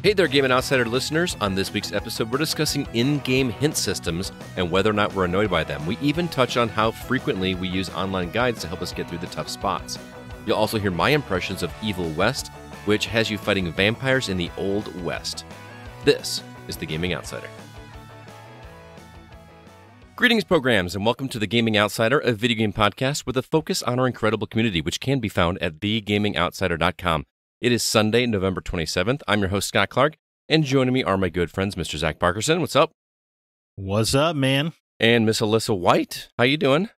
Hey there, Gaming Outsider listeners. On this week's episode, we're discussing in game hint systems and whether or not we're annoyed by them. We even touch on how frequently we use online guides to help us get through the tough spots. You'll also hear my impressions of Evil West, which has you fighting vampires in the Old West. This is the Gaming Outsider. Greetings, programs, and welcome to the Gaming Outsider, a video game podcast with a focus on our incredible community, which can be found at thegamingoutsider.com. It is Sunday, November 27th. I'm your host, Scott Clark, and joining me are my good friends, Mr. Zack Parkerson. What's up? What's up, man? And Miss Alyssa White. How you doing?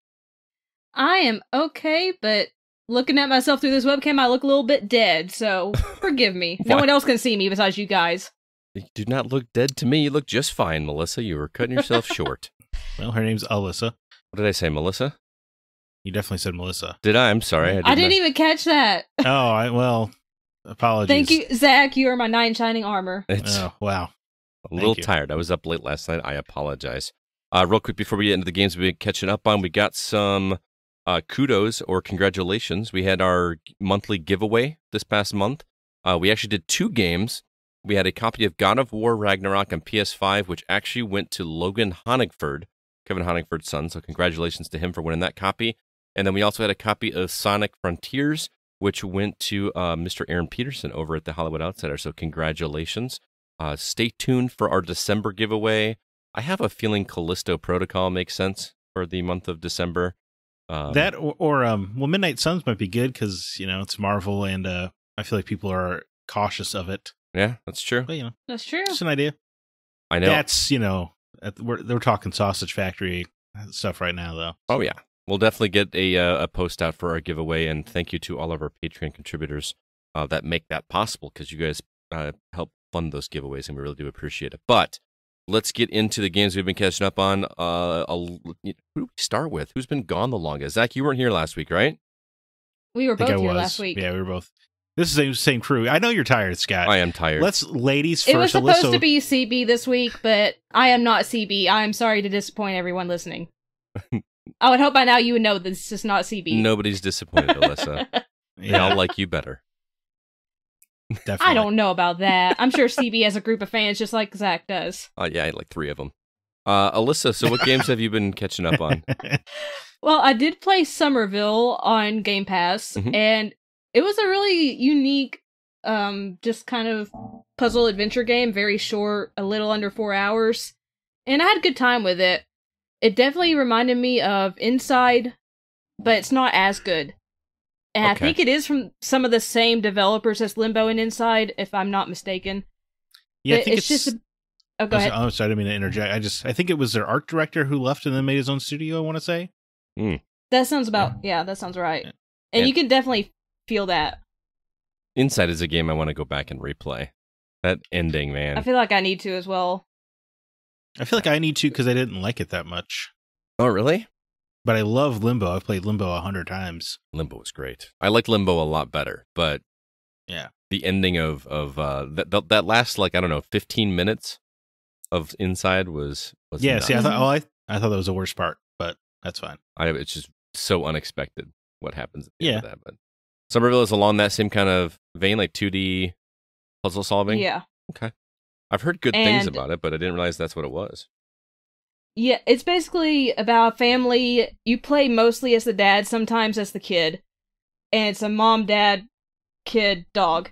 I am okay, but looking at myself through this webcam, I look a little bit dead, so forgive me. no one else can see me besides you guys. You do not look dead to me. You look just fine, Melissa. You were cutting yourself short. Well, her name's Alyssa. What did I say, Melissa? You definitely said Melissa. Did I? I'm sorry. I, did I didn't not- even catch that. oh, I well, apologies. Thank you, Zack. You are my knight in shining armor. It's Oh, wow. a little you. tired. I was up late last night. I apologize. Uh, real quick before we get into the games we've been catching up on, we got some uh, kudos or congratulations. We had our monthly giveaway this past month. Uh, we actually did two games. We had a copy of God of War Ragnarok on PS5, which actually went to Logan Honigford, Kevin Honigford's son. So congratulations to him for winning that copy. And then we also had a copy of Sonic Frontiers, which went to uh, Mr. Aaron Peterson over at the Hollywood Outsider. So congratulations. Uh, stay tuned for our December giveaway. I have a feeling Callisto Protocol makes sense for the month of December. Um, that or, or um, well, Midnight Suns might be good because you know it's Marvel, and uh, I feel like people are cautious of it. yeah, that's true. But you know, That's true. just an idea. I know. That's you know, at, we're we're talking Sausage Factory stuff right now, though. oh yeah, we'll definitely get a uh, a post out for our giveaway, and thank you to all of our Patreon contributors uh, that make that possible because you guys uh, help fund those giveaways, and we really do appreciate it. But let's get into the games we've been catching up on. Uh, a, who do we start with? Who's been gone the longest? Zack, you weren't here last week, right? We were both here was. last week. Yeah, we were both. This is the same, same crew. I know you're tired, Scott. I am tired. Let's ladies first. It was first. supposed Alyssa, to be CB this week, but I am not CB. I am sorry to disappoint everyone listening. I would hope by now you would know this is not CB. Nobody's disappointed, Alyssa. They all like you better. definitely. I don't know about that. I'm sure CB has a group of fans just like Zack does. Oh yeah, like three of them. Uh, Alyssa, so what games have you been catching up on? Well, I did play Somerville on Game Pass, Mhm. and it was a really unique, um, just kind of puzzle adventure game. Very short, a little under four hours, and I had a good time with it. It definitely reminded me of Inside, but it's not as good. And I think it is from some of the same developers as Limbo and Inside, if I'm not mistaken. yeah, I think it's, just. A- oh, go I was- ahead. I'm sorry, I didn't mean to interject. I just I think it was their art director who left and then made his own studio. I want to say. Hmm. That sounds about yeah. That sounds right. Yeah. And Yeah. you can definitely feel that. Inside is a game I want to go back and replay. That ending, man. I feel like I need to as well. I feel like I need to because I didn't like it that much. oh, really? But I love Limbo. I've played Limbo a hundred times. Limbo was great. I liked Limbo a lot better, but Yeah. the ending of of uh, that that that last like I don't know, fifteen minutes of Inside was was yeah. nuts. See, I thought oh, I I thought that was the worst part, but that's fine. I, it's just so unexpected what happens at the end of Yeah. that. But Somerville is along that same kind of vein, like two D puzzle solving. Yeah. I've heard good things about it, but I didn't realize that's what it was. Yeah, it's basically about a family. You play mostly as the dad, sometimes as the kid. And it's a mom, dad, kid, dog.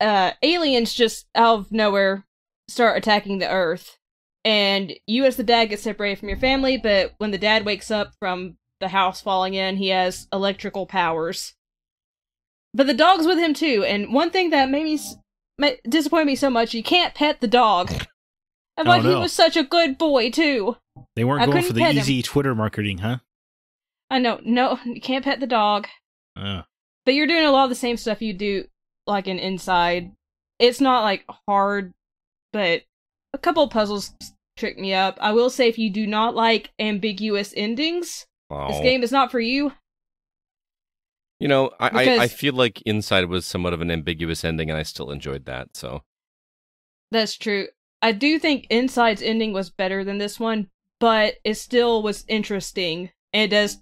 Uh aliens just out of nowhere start attacking the earth. And you as the dad get separated from your family, but when the dad wakes up from the house falling in, he has electrical powers. But the dog's with him too, and one thing that made me disappoint me so much, you can't pet the dog. I'm Oh, like, he was such a good boy too. They weren't I going for the pet him. easy Twitter marketing, huh? I know, no, you can't pet the dog. Uh, But you're doing a lot of the same stuff you do, like in Inside. It's not like hard, but a couple of puzzles trick me up. I will say, if you do not like ambiguous endings, Oh. this game is not for you. You know, I, I, I feel like Inside was somewhat of an ambiguous ending, and I still enjoyed that. So That's true. I do think Inside's ending was better than this one, but it still was interesting. And it does,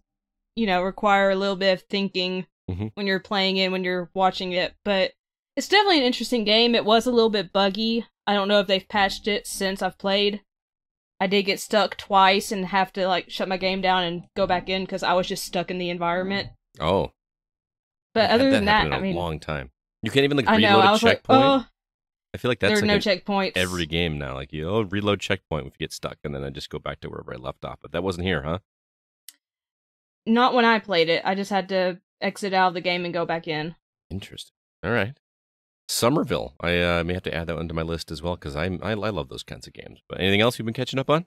you know, require a little bit of thinking Mhm. when you're playing it, when you're watching it. But it's definitely an interesting game. It was a little bit buggy. I don't know if they've patched it since I've played. I did get stuck twice and have to like shut my game down and go back in because I was just stuck in the environment. Oh, But other than that, I a mean, long time. You can't even like I know. reload I a was like, checkpoint. oh, I feel like that's like no checkpoints. every game now. Like you, oh, reload checkpoint if you get stuck, and then I just go back to wherever I left off. But that wasn't here, huh? Not when I played it. I just had to exit out of the game and go back in. Interesting. All right. Somerville. I uh, may have to add that one to my list as well because I, I I love those kinds of games. But anything else you've been catching up on?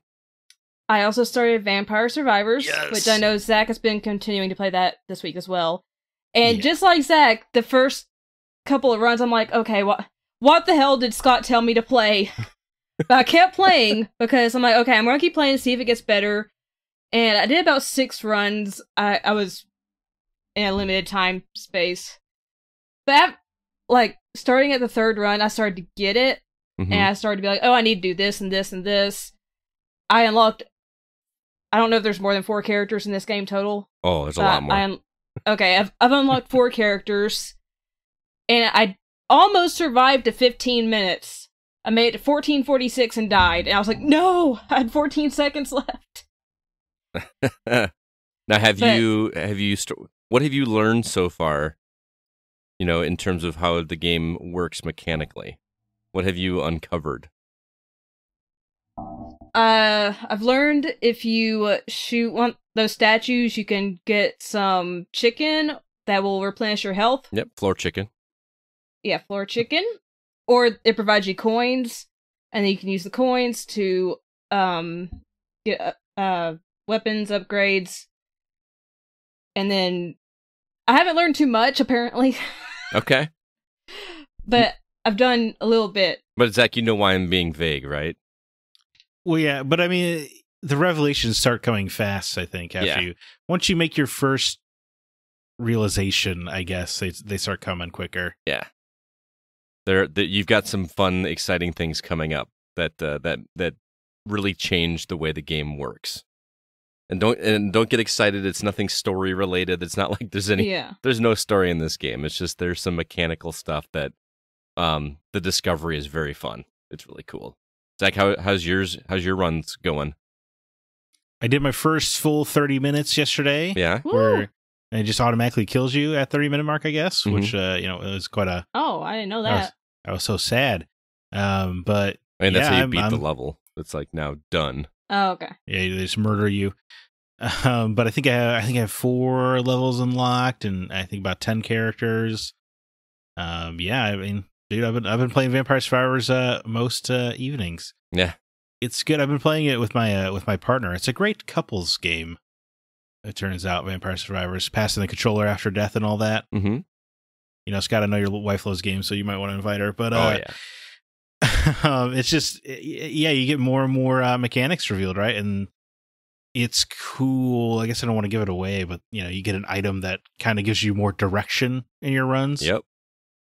I also started Vampire Survivors, Yes. which I know Zack has been continuing to play that this week as well. And Yeah. just like Zack, the first couple of runs, I'm like, okay, what what the hell did Scott tell me to play? but I kept playing because I'm like, okay, I'm gonna keep playing to see if it gets better. And I did about six runs. I, I was in a limited time space. But like starting at the third run, I started to get it Mhm. and I started to be like, oh, I need to do this and this and this. I unlocked. I don't know if there's more than four characters in this game total. oh, there's a lot more. I un- okay, I've I've unlocked four characters, and I almost survived to 15 minutes. I made it to 1446 and died, and I was like, no, I had 14 seconds left. now, have But- you have you st- what have you learned so far? You know, in terms of how the game works mechanically, what have you uncovered? Uh, I've learned if you shoot one those statues, you can get some chicken that will replenish your health. Yep, floor chicken. yeah, floor chicken, or it provides you coins, and then you can use the coins to um get uh, uh weapons upgrades. And then I haven't learned too much apparently, Okay, but I've done a little bit. but Zack, you know why I'm being vague, right? Well, yeah, but I mean, the revelations start coming fast. I think after Yeah. you once you make your first realization, I guess they they start coming quicker. Yeah. There, that you've got some fun, exciting things coming up that uh, that that really change the way the game works. And don't and don't get excited. It's nothing story related. It's not like there's any. Yeah. There's no story in this game. It's just there's some mechanical stuff that, um, the discovery is very fun. It's really cool. Zack, how how's yours? How's your runs going? I did my first full thirty minutes yesterday. Yeah. Woo! where it just automatically kills you at 30 minute mark i guess Mhm. which uh you know it was quite a Oh, I didn't know I was, that. I was so sad um but I mean, that's Yeah, how you I'm- beat the I'm- level. It's like now done. Oh, okay. yeah they just murder you um but i think i have, i think i have four levels unlocked and i think about 10 characters um yeah i mean dude i've been i've been playing vampire survivors uh most uh evenings Yeah. it's good i've been playing it with my uh, with my partner it's a great couples game it turns out vampire survivors passing the controller after death and all that Mm-hmm. you know scott i know your wife loves games so you might want to invite her but oh uh yeah. um, it's just yeah, you get more and more uh, mechanics revealed, right? And it's cool. I guess I don't want to give it away, but you know, you get an item that kind of gives you more direction in your runs. Yep.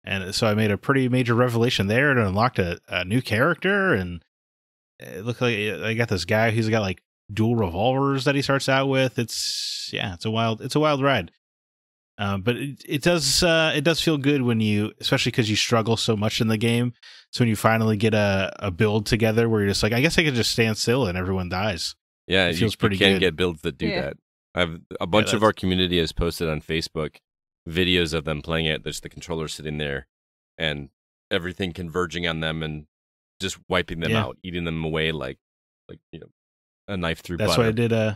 And so I made a pretty major revelation there and unlocked a, a new character, and it looked like I got this guy who's got like dual revolvers that he starts out with. It's yeah, it's a wild, it's a wild ride. Um, but it, it does uh, it does feel good when you, especially because you struggle so much in the game. So when you finally get a, a build together where you're just like, I guess I could just stand still and everyone dies. Yeah, It you, feels you pretty can good. get builds that do Yeah. that. I've a bunch of our community has posted on Facebook videos of them playing it. There's the controller sitting there, and everything converging on them and just wiping them Yeah. out, eating them away like like you know a knife through That's butter. what I did. Uh,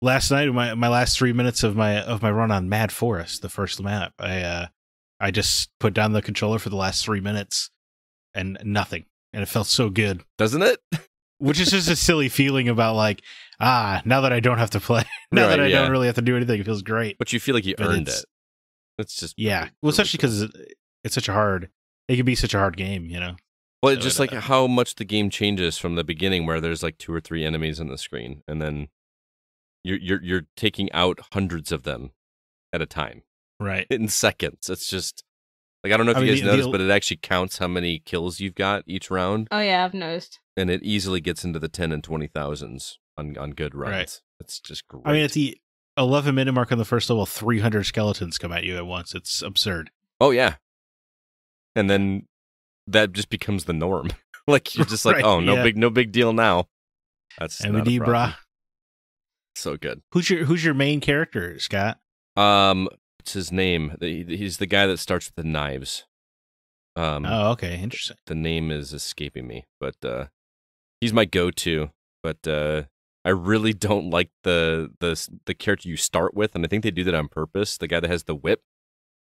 last night, my my last three minutes of my of my run on Mad Forest, the first map. I uh, I just put down the controller for the last three minutes, and nothing, and it felt so good. Doesn't it? Which is just a silly feeling about like, ah, now that I don't have to play, now that I yeah. don't really have to do anything, it feels great. But you feel like you But earned it. It's just Yeah, really- well, really especially cool. because it's such a hard. It can be such a hard game, you know. Well, So just it, like uh, how much the game changes from the beginning, where there's like two or three enemies on the screen, and then you're you're you're taking out hundreds of them at a time Right. in seconds. It's just like I don't know if I you mean, guys the- noticed, the- but it actually counts how many kills you've got each round, Oh yeah, I've noticed. and it easily gets into the ten and twenty thousands on on good runs. Right. It's just great. I mean, at the 11 minute mark on the first level, 300 skeletons come at you at once. It's absurd. oh yeah, and then that just becomes the norm. like you're just like, Right, oh, no yeah. big, no big deal now. That's MD, brah. So good. Who's your Who's your main character, Scott? Um, what's his name? He's the guy that starts with the knives. Um, Oh, okay, interesting. the name is escaping me, but uh, he's my go-to. But uh, I really don't like the the the character you start with, and I think they do that on purpose. The guy that has the whip,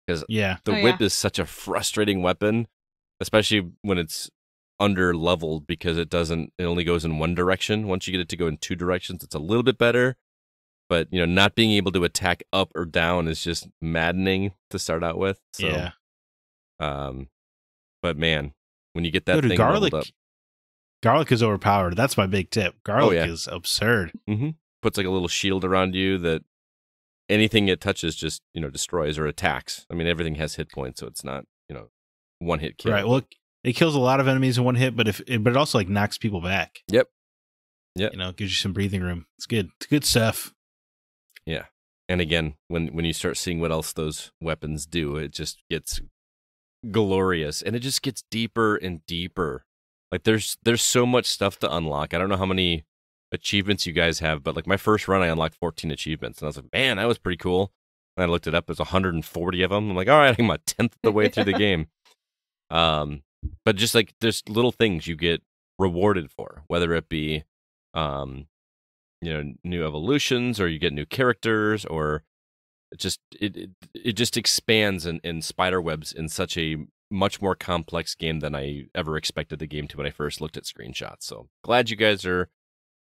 because Yeah, the Oh, whip is such a frustrating weapon, especially when it's under leveled because it doesn't. It only goes in one direction. Once you get it to go in two directions, it's a little bit better. But you know, not being able to attack up or down is just maddening to start out with. So, yeah. um, but man, when you get that Yo, dude, thing garlic. up. Garlic is overpowered. That's my big tip. Garlic Oh, yeah. is absurd. hmm Puts like a little shield around you that anything it touches just you know destroys or attacks. I mean, everything has hit points, so it's not you know one hit kill. Right. Well, it, kills a lot of enemies in one hit, but if it, but it also like knocks people back. Yep. Yep. You know, gives you some breathing room. It's good. It's good stuff. Yeah. And again, when when you start seeing what else those weapons do, it just gets glorious, and it just gets deeper and deeper. Like there's there's so much stuff to unlock. I don't know how many achievements you guys have, but like my first run, I unlocked 14 achievements, and I was like, man, that was pretty cool. And I looked it up. There's 140 of them. I'm like, all right, I'm a tenth of the way through the game. Um, but just like there's little things you get rewarded for, whether it be, um, you know, new evolutions or you get new characters or it just it it, it just expands and, in spider webs in such a much more complex game than I ever expected the game to when I first looked at screenshots. So glad you guys are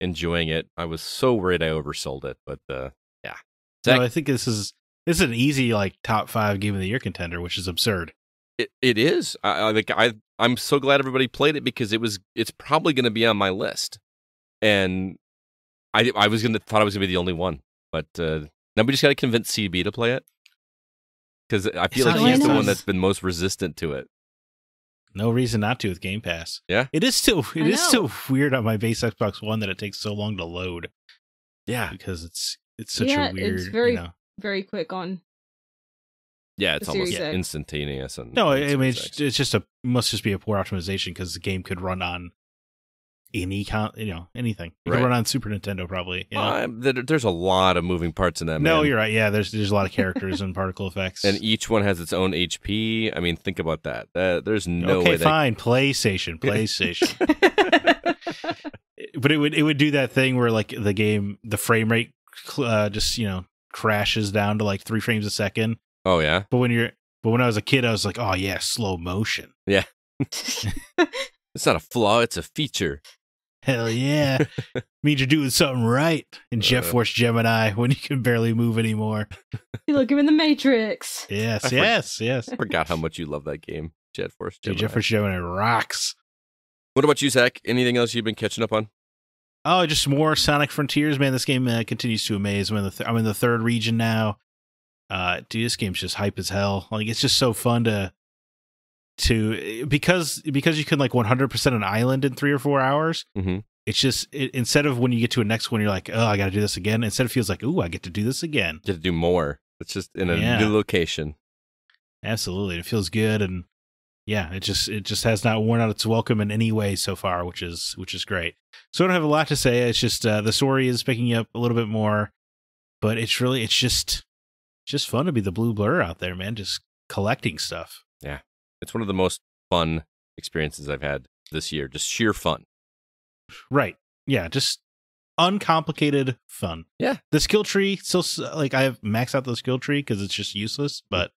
enjoying it. I was so worried I oversold it, but uh, yeah. Zack, No, I think this is this is an easy like top five game of the year contender, which is absurd. It, it is. I, I like. I I'm so glad everybody played it because it was. It's probably going to be on my list, and I I was gonna thought I was gonna be the only one, but uh, now we just got to convince CB to play it because I feel It's like he's the one that's been most resistant to it. No reason not to with Game Pass. Yeah. It is still it I is know. still weird on my base Xbox One that it takes so long to load Yeah, because it's it's such Yeah, a weird. it's very- you know. Very quick on. yeah, it's almost Series instantaneous. And No, I, I mean it's, it's just a must just be a poor optimization because the game could run on any con, you know, anything. It Right. could run on Super Nintendo probably. You know? Uh, there- there's a lot of moving parts in that. no, man. you're right. Yeah, there's there's a lot of characters and particle effects. and each one has its own HP. I mean, think about that. That there's no okay, way. That, fine. PlayStation, PlayStation. but it would it would do that thing where like the game the frame rate uh, just you know crashes down to like three frames a second. oh yeah, But when you're but when I was a kid, I was like, oh yeah, slow motion. Yeah. it's not a flaw. It's a feature. Hell yeah, means you're doing something right in Jet Uh. Force Gemini when you can barely move anymore. you look him in the Matrix. Yes, I for- yes, yes. I forgot how much you love that game, Jet Force. Dude, Gemini. Jet Force Gemini rocks. What about you, Zack? Anything else you've been catching up on? Oh, just more Sonic Frontiers, man. This game uh, continues to amaze. I'm in the th- I'm in the third region now. Uh, dude, this game's just hype as hell. Like, it's just so fun to to because because you can like 100 percent an island in three or four hours. Mhm. It's just it, instead of when you get to a next one, you're like, oh, I got to do this again. Instead, it feels like, ooh, I get to do this again. Get to do more. It's just in a Yeah. new location. Absolutely, it feels good, and yeah, it just it just has not worn out its welcome in any way so far, which is which is great. So I don't have a lot to say. It's just uh, the story is picking up a little bit more, but it's really it's just just fun to be the blue blur out there, man. Just collecting stuff. It's one of the most fun experiences I've had this year. Just sheer fun. Right? Yeah, just uncomplicated fun. Yeah. The skill tree still like I have maxed out the skill tree because it's just useless, but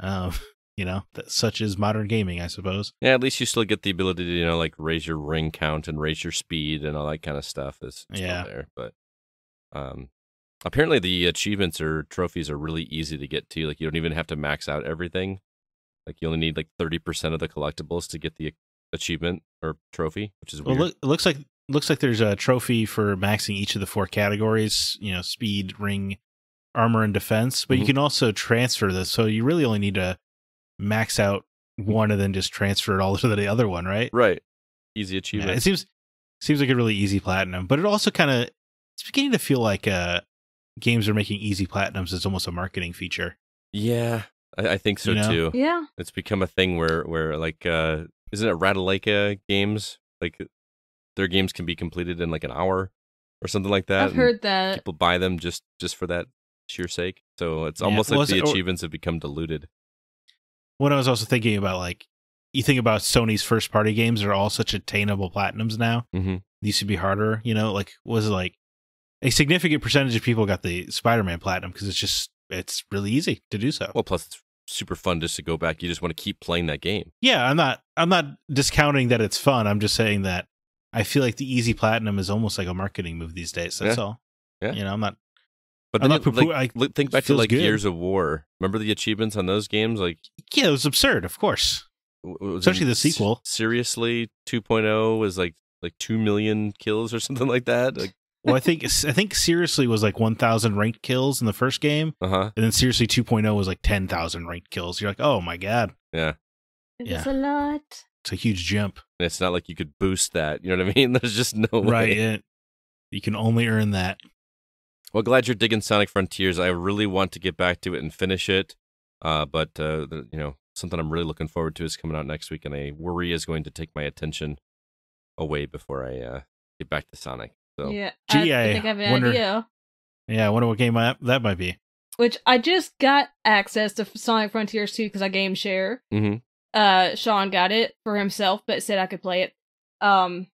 um, you know, that, such is modern gaming, I suppose. Yeah, at least you still get the ability to, you know, like raise your ring count and raise your speed and all that kind of stuff is Yeah. there. But um apparently the achievements or trophies are really easy to get to. Like you don't even have to max out everything. Like you only need like thirty percent of the collectibles to get the achievement or trophy, which is Well, weird. look, it looks like looks like there's a trophy for maxing each of the four categories. You know, speed, ring, armor, and defense. But you Mhm. can also transfer this, so you really only need to max out one and then just transfer it all to the other one, right? right. Easy Yeah, achievement. it seems seems like a really easy platinum, but it also kind of it's beginning to feel like uh games are making easy platinums as almost a marketing feature. Yeah. I, I think so You know? too. Yeah. It's become a thing where where like uh isn't it Ratalaika games like their games can be completed in like an hour or something like that. I've heard that. people buy them just just for that sheer sake. So it's Yeah, almost well, like the it's- or- achievements have become diluted. What I was also thinking about, like, you think about Sony's first party games are all such attainable platinums now. hmm These should be harder, you know. Like, was it like a significant percentage of people got the Spider Man platinum because it's just it's really easy to do so. Well, plus it's super fun just to go back. You just want to keep playing that game. yeah, I'm not I'm not discounting that it's fun. I'm just saying that I feel like the easy platinum is almost like a marketing move these days. That's Yeah. all. Yeah. You know, I'm not. But then like, I- think back to like good. Gears of War. Remember the achievements on those games? Like Yeah, it was absurd. Of course. w- w- was Especially the sequel. S- Seriously, 2.0 was like like two million kills or something like that. Like, Well, I think I think seriously was like 1,000 ranked kills in the first game, uh huh. and then seriously 2.0 was like 10,000 ranked kills. You're like, oh my god, Yeah. it's Yeah. a lot. it's a huge jump, And it's not like you could boost that. You know what I mean? There's just no way. right? It, you can only earn that. Well, glad you're digging Sonic Frontiers. I really want to get back to it and finish it. Uh, but uh, the, you know, something I'm really looking forward to is coming out next week, and I worry is going to take my attention away before I uh, get back to Sonic. So Yeah. Gee, I, I I think I have an wonder- idea. Yeah, I wonder what game I, that might be. Which I just got access to Sonic Frontiers 2 because I game share. hmm Uh, Sean got it for himself, but said I could play it. Um,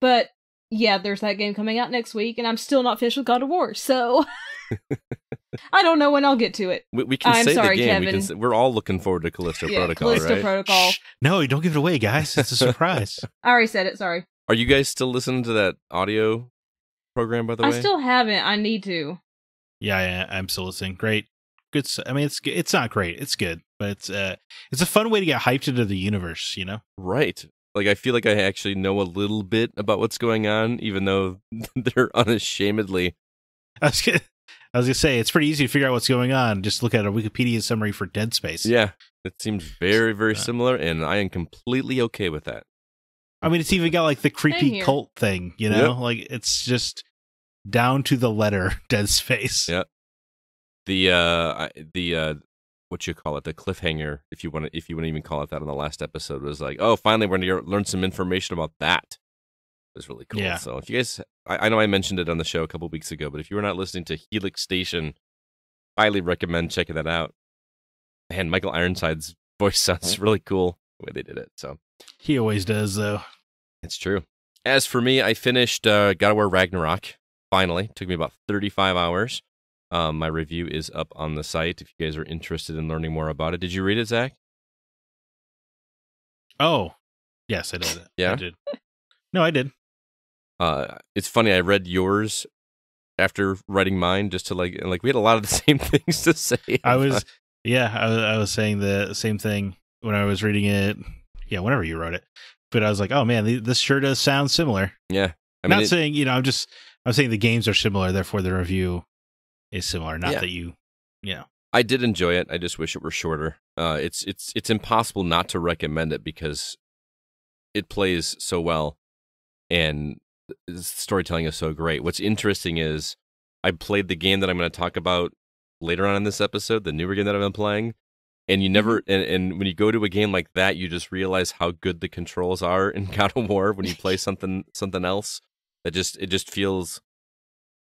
but yeah, there's that game coming out next week, and I'm still not finished with God of War, so I don't know when I'll get to it. we, we can I'm say sorry, the game. We Kevin. can say, we're all looking forward to Callisto yeah, Protocol, Callisto right? Protocol. Shh. No, don't give it away, guys. It's a surprise. I already said it. Sorry. Are you guys still listening to that audio program? By the I way, I still haven't. I need to. yeah, yeah, I'm still listening. Great, good. I mean, it's it's not great. It's good, but it's uh, it's a fun way to get hyped into the universe. You know. right. Like I feel like I actually know a little bit about what's going on, even though they're unashamedly I was gonna, I was gonna say it's pretty easy to figure out what's going on. Just look at a Wikipedia summary for Dead Space. Yeah, it seems very, very Uh, similar, and I am completely okay with that. I mean, it's even got like the creepy cult thing. You know, Yep. like it's just down to the letter Dead Space. Yeah. The uh, the uh, what you call it, the cliffhanger, if you want to, if you want to even call it that, on the last episode was like, oh, finally we're gonna learn some information about that. It was really cool. Yeah. So if you guys, I, I know I mentioned it on the show a couple weeks ago, but if you were not listening to Helix Station, highly recommend checking that out. And Michael Ironside's voice sounds really cool the way they did it. So He always does, though. It's true. As for me, I finished uh, God of War Ragnarok. Finally, took me about 35 hours. Um, my review is up on the site if you guys are interested in learning more about it. Did you read it, Zack? Oh, yes, I did. Yeah? I did. No, I did. Uh, it's funny. I read yours after writing mine, just to like, like we had a lot of the same things to say. I was, yeah, I was, I was saying the same thing when I was reading it. Yeah, whenever you wrote it, but I was like, oh man, this sure does sound similar. yeah. I'm Not it- saying you know, I'm just, I'm saying the games are similar, therefore the review is similar. Not Yeah. that you, yeah, I did enjoy it. I just wish it were shorter. Uh, it's it's it's impossible not to recommend it because it plays so well, and the storytelling is so great. What's interesting is I played the game that I'm going to talk about later on in this episode, the newer game that I've been playing, and you never and, and when you go to a game like that, you just realize how good the controls are in God of War when you play something something else that just it just feels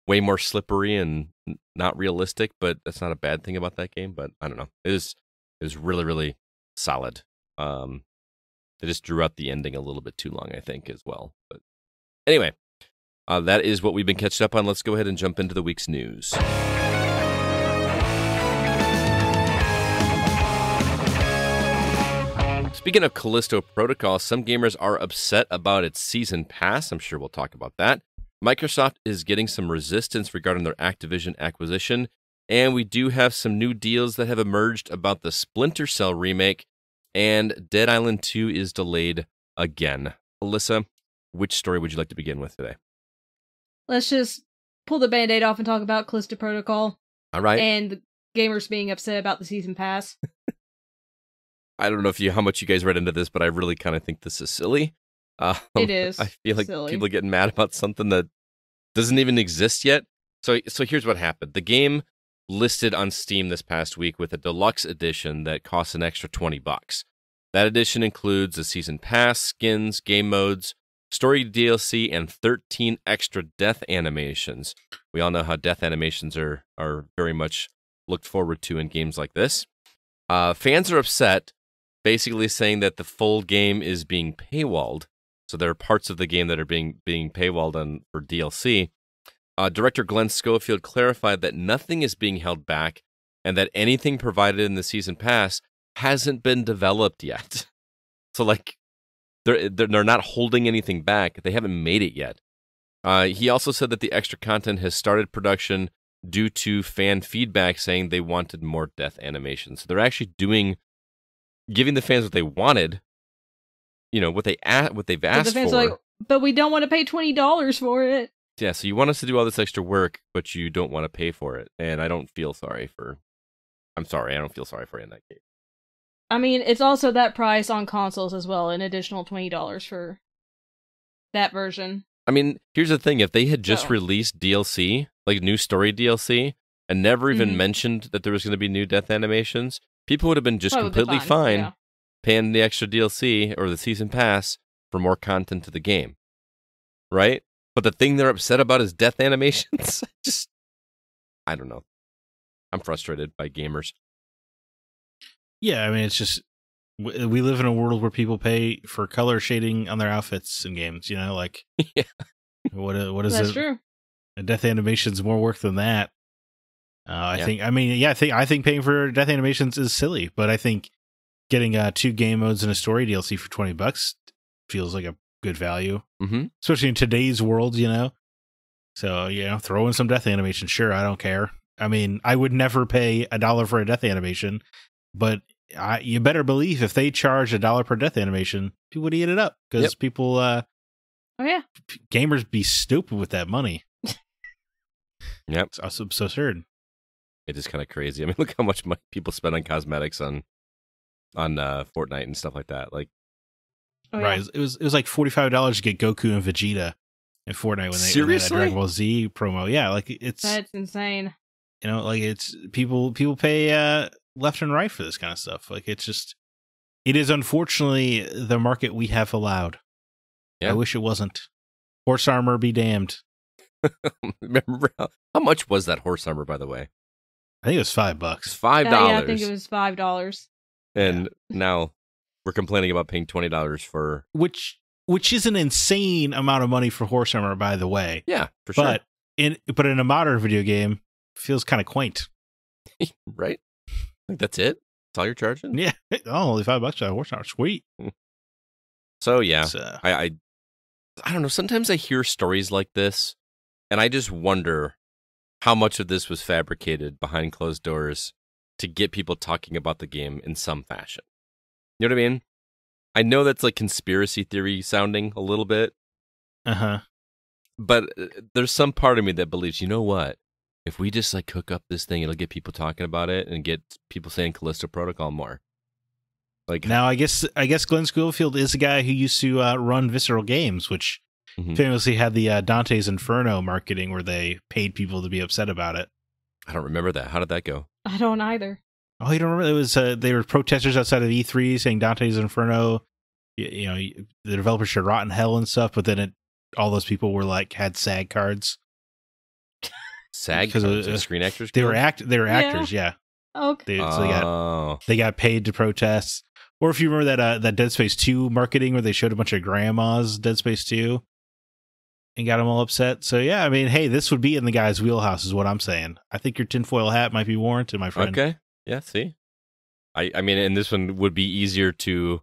way more slippery and not realistic, but that's not a bad thing about that game. But I don't know. It is it was really, really solid. Um they just drew out the ending a little bit too long, I think, as well. But anyway, uh, that is what we've been catching up on. Let's go ahead and jump into the week's news. Speaking of Callisto Protocol, some gamers are upset about its season pass. I'm sure we'll talk about that. Microsoft is getting some resistance regarding their Activision acquisition, and we do have some new deals that have emerged about the Splinter Cell remake, and Dead Island 2 is delayed again. Alyssa, which story would you like to begin with today? Let's just pull the band aid off and talk about Callisto Protocol All right. and the gamers being upset about the season pass. I don't know if you how much you guys read into this, but I really kind of think this is silly. Um, It is I feel like silly. people are getting mad about something that doesn't even exist yet. So, so here's what happened: the game listed on Steam this past week with a deluxe edition that costs an extra 20 bucks. That edition includes a season pass, skins, game modes, story DLC, and 13 extra death animations. We all know how death animations are are very much looked forward to in games like this. Uh, fans are upset, basically saying that the full game is being paywalled. So there are parts of the game that are being being paywalled on for DLC. Uh, Director Glenn Schofield clarified that nothing is being held back, and that anything provided in the season pass hasn't been developed yet. So like they're they're not holding anything back. They haven't made it yet. Uh, he also said that the extra content has started production due to fan feedback saying they wanted more death animations. So they're actually doing, giving the fans what they wanted. You know what they a- what they've But asked the fans for. are like, but we don't want to pay twenty dollars for it. yeah, so you want us to do all this extra work, but you don't want to pay for it, and I don't feel sorry for. I'm sorry, I don't feel sorry for you in that case. I mean, it's also that price on consoles as well, an additional twenty dollars for that version. I mean, here's the thing: if they had just released DLC, like new story DLC, and never even Mhm. mentioned that there was going to be new death animations, people would have been just Probably completely fine yeah. paying the extra DLC or the season pass for more content to the game, right? But the thing they're upset about is death animations. just, I don't know. I'm frustrated by gamers. Yeah, I mean, it's just we we live in a world where people pay for color shading on their outfits in games. You know, like Yeah. what i- what is That's it? true. A death animation's more work than that. Uh, I Yeah. think. I mean, yeah, I think I think paying for death animations is silly, but I think getting uh, two game modes and a story DLC for twenty bucks feels like a good value, Mm-hmm. especially in today's world. You know, so you know, throw in some death animation. Sure, I don't care. I mean, I would never pay a dollar for a death animation, but I, you better believe if they charge a dollar per death animation, people would eat it up because Yep. people, uh, Oh yeah. p- gamers, be stupid with that money. Yep. It's also so absurd. It is kind of crazy. I mean, look how much money people spend on cosmetics on on uh, Fortnite and stuff like that. Like, Oh, right? yeah. It was it was like forty five dollars to get Goku and Vegeta in Fortnite when they, when they had that Dragon Ball Z promo. Yeah, like it's That's insane. you know like it's people people pay uh left and right for this kind of stuff. Like it's just it is unfortunately the market we have allowed. Yeah. I wish it wasn't. Horse armor be damned. remember how, how much was that horse armor, by the way? I think it was five bucks. five Uh, dollars. yeah, I think it was five dollars. and now we're complaining about paying twenty dollars for Which which is an insane amount of money for horse armor, by the way. yeah, for sure. But in but in a modern video game, feels kind of quaint. right? Like that's it. That's all you're charging. Yeah. Oh, only five bucks for a horse armor. Sweet. So yeah, So, I, I I don't know. Sometimes I hear stories like this, and I just wonder how much of this was fabricated behind closed doors to get people talking about the game in some fashion. You know what I mean? I know that's like conspiracy theory sounding a little bit, uh huh. but there's some part of me that believes, you know what? If we just like cook up this thing, it'll get people talking about it and get people saying Callisto Protocol more. Like, Now, I guess I guess Glenn Schofield is a guy who used to uh, run Visceral Games, which Mhm. famously had the uh, Dante's Inferno marketing, where they paid people to be upset about it. I don't remember that. How did that go? I don't either. Oh, you don't remember? It was uh, they were protesters outside of E3 saying Dante's Inferno. You, you know, the developers should rot in hell and stuff. But then it, all those people were like had SAG cards. SAG Because, cards, uh, Screen Actors They were act. They were Yeah. actors. Yeah. Okay. They, so they got oh, they got paid to protest. Or if you remember that uh, that Dead Space Two marketing where they showed a bunch of grandmas Dead Space Two, and got them all upset. So yeah, I mean, hey, this would be in the guy's wheelhouse, is what I'm saying. I think your tinfoil hat might be warranted, my friend. okay. Yeah, see? I, I mean, and this one would be easier to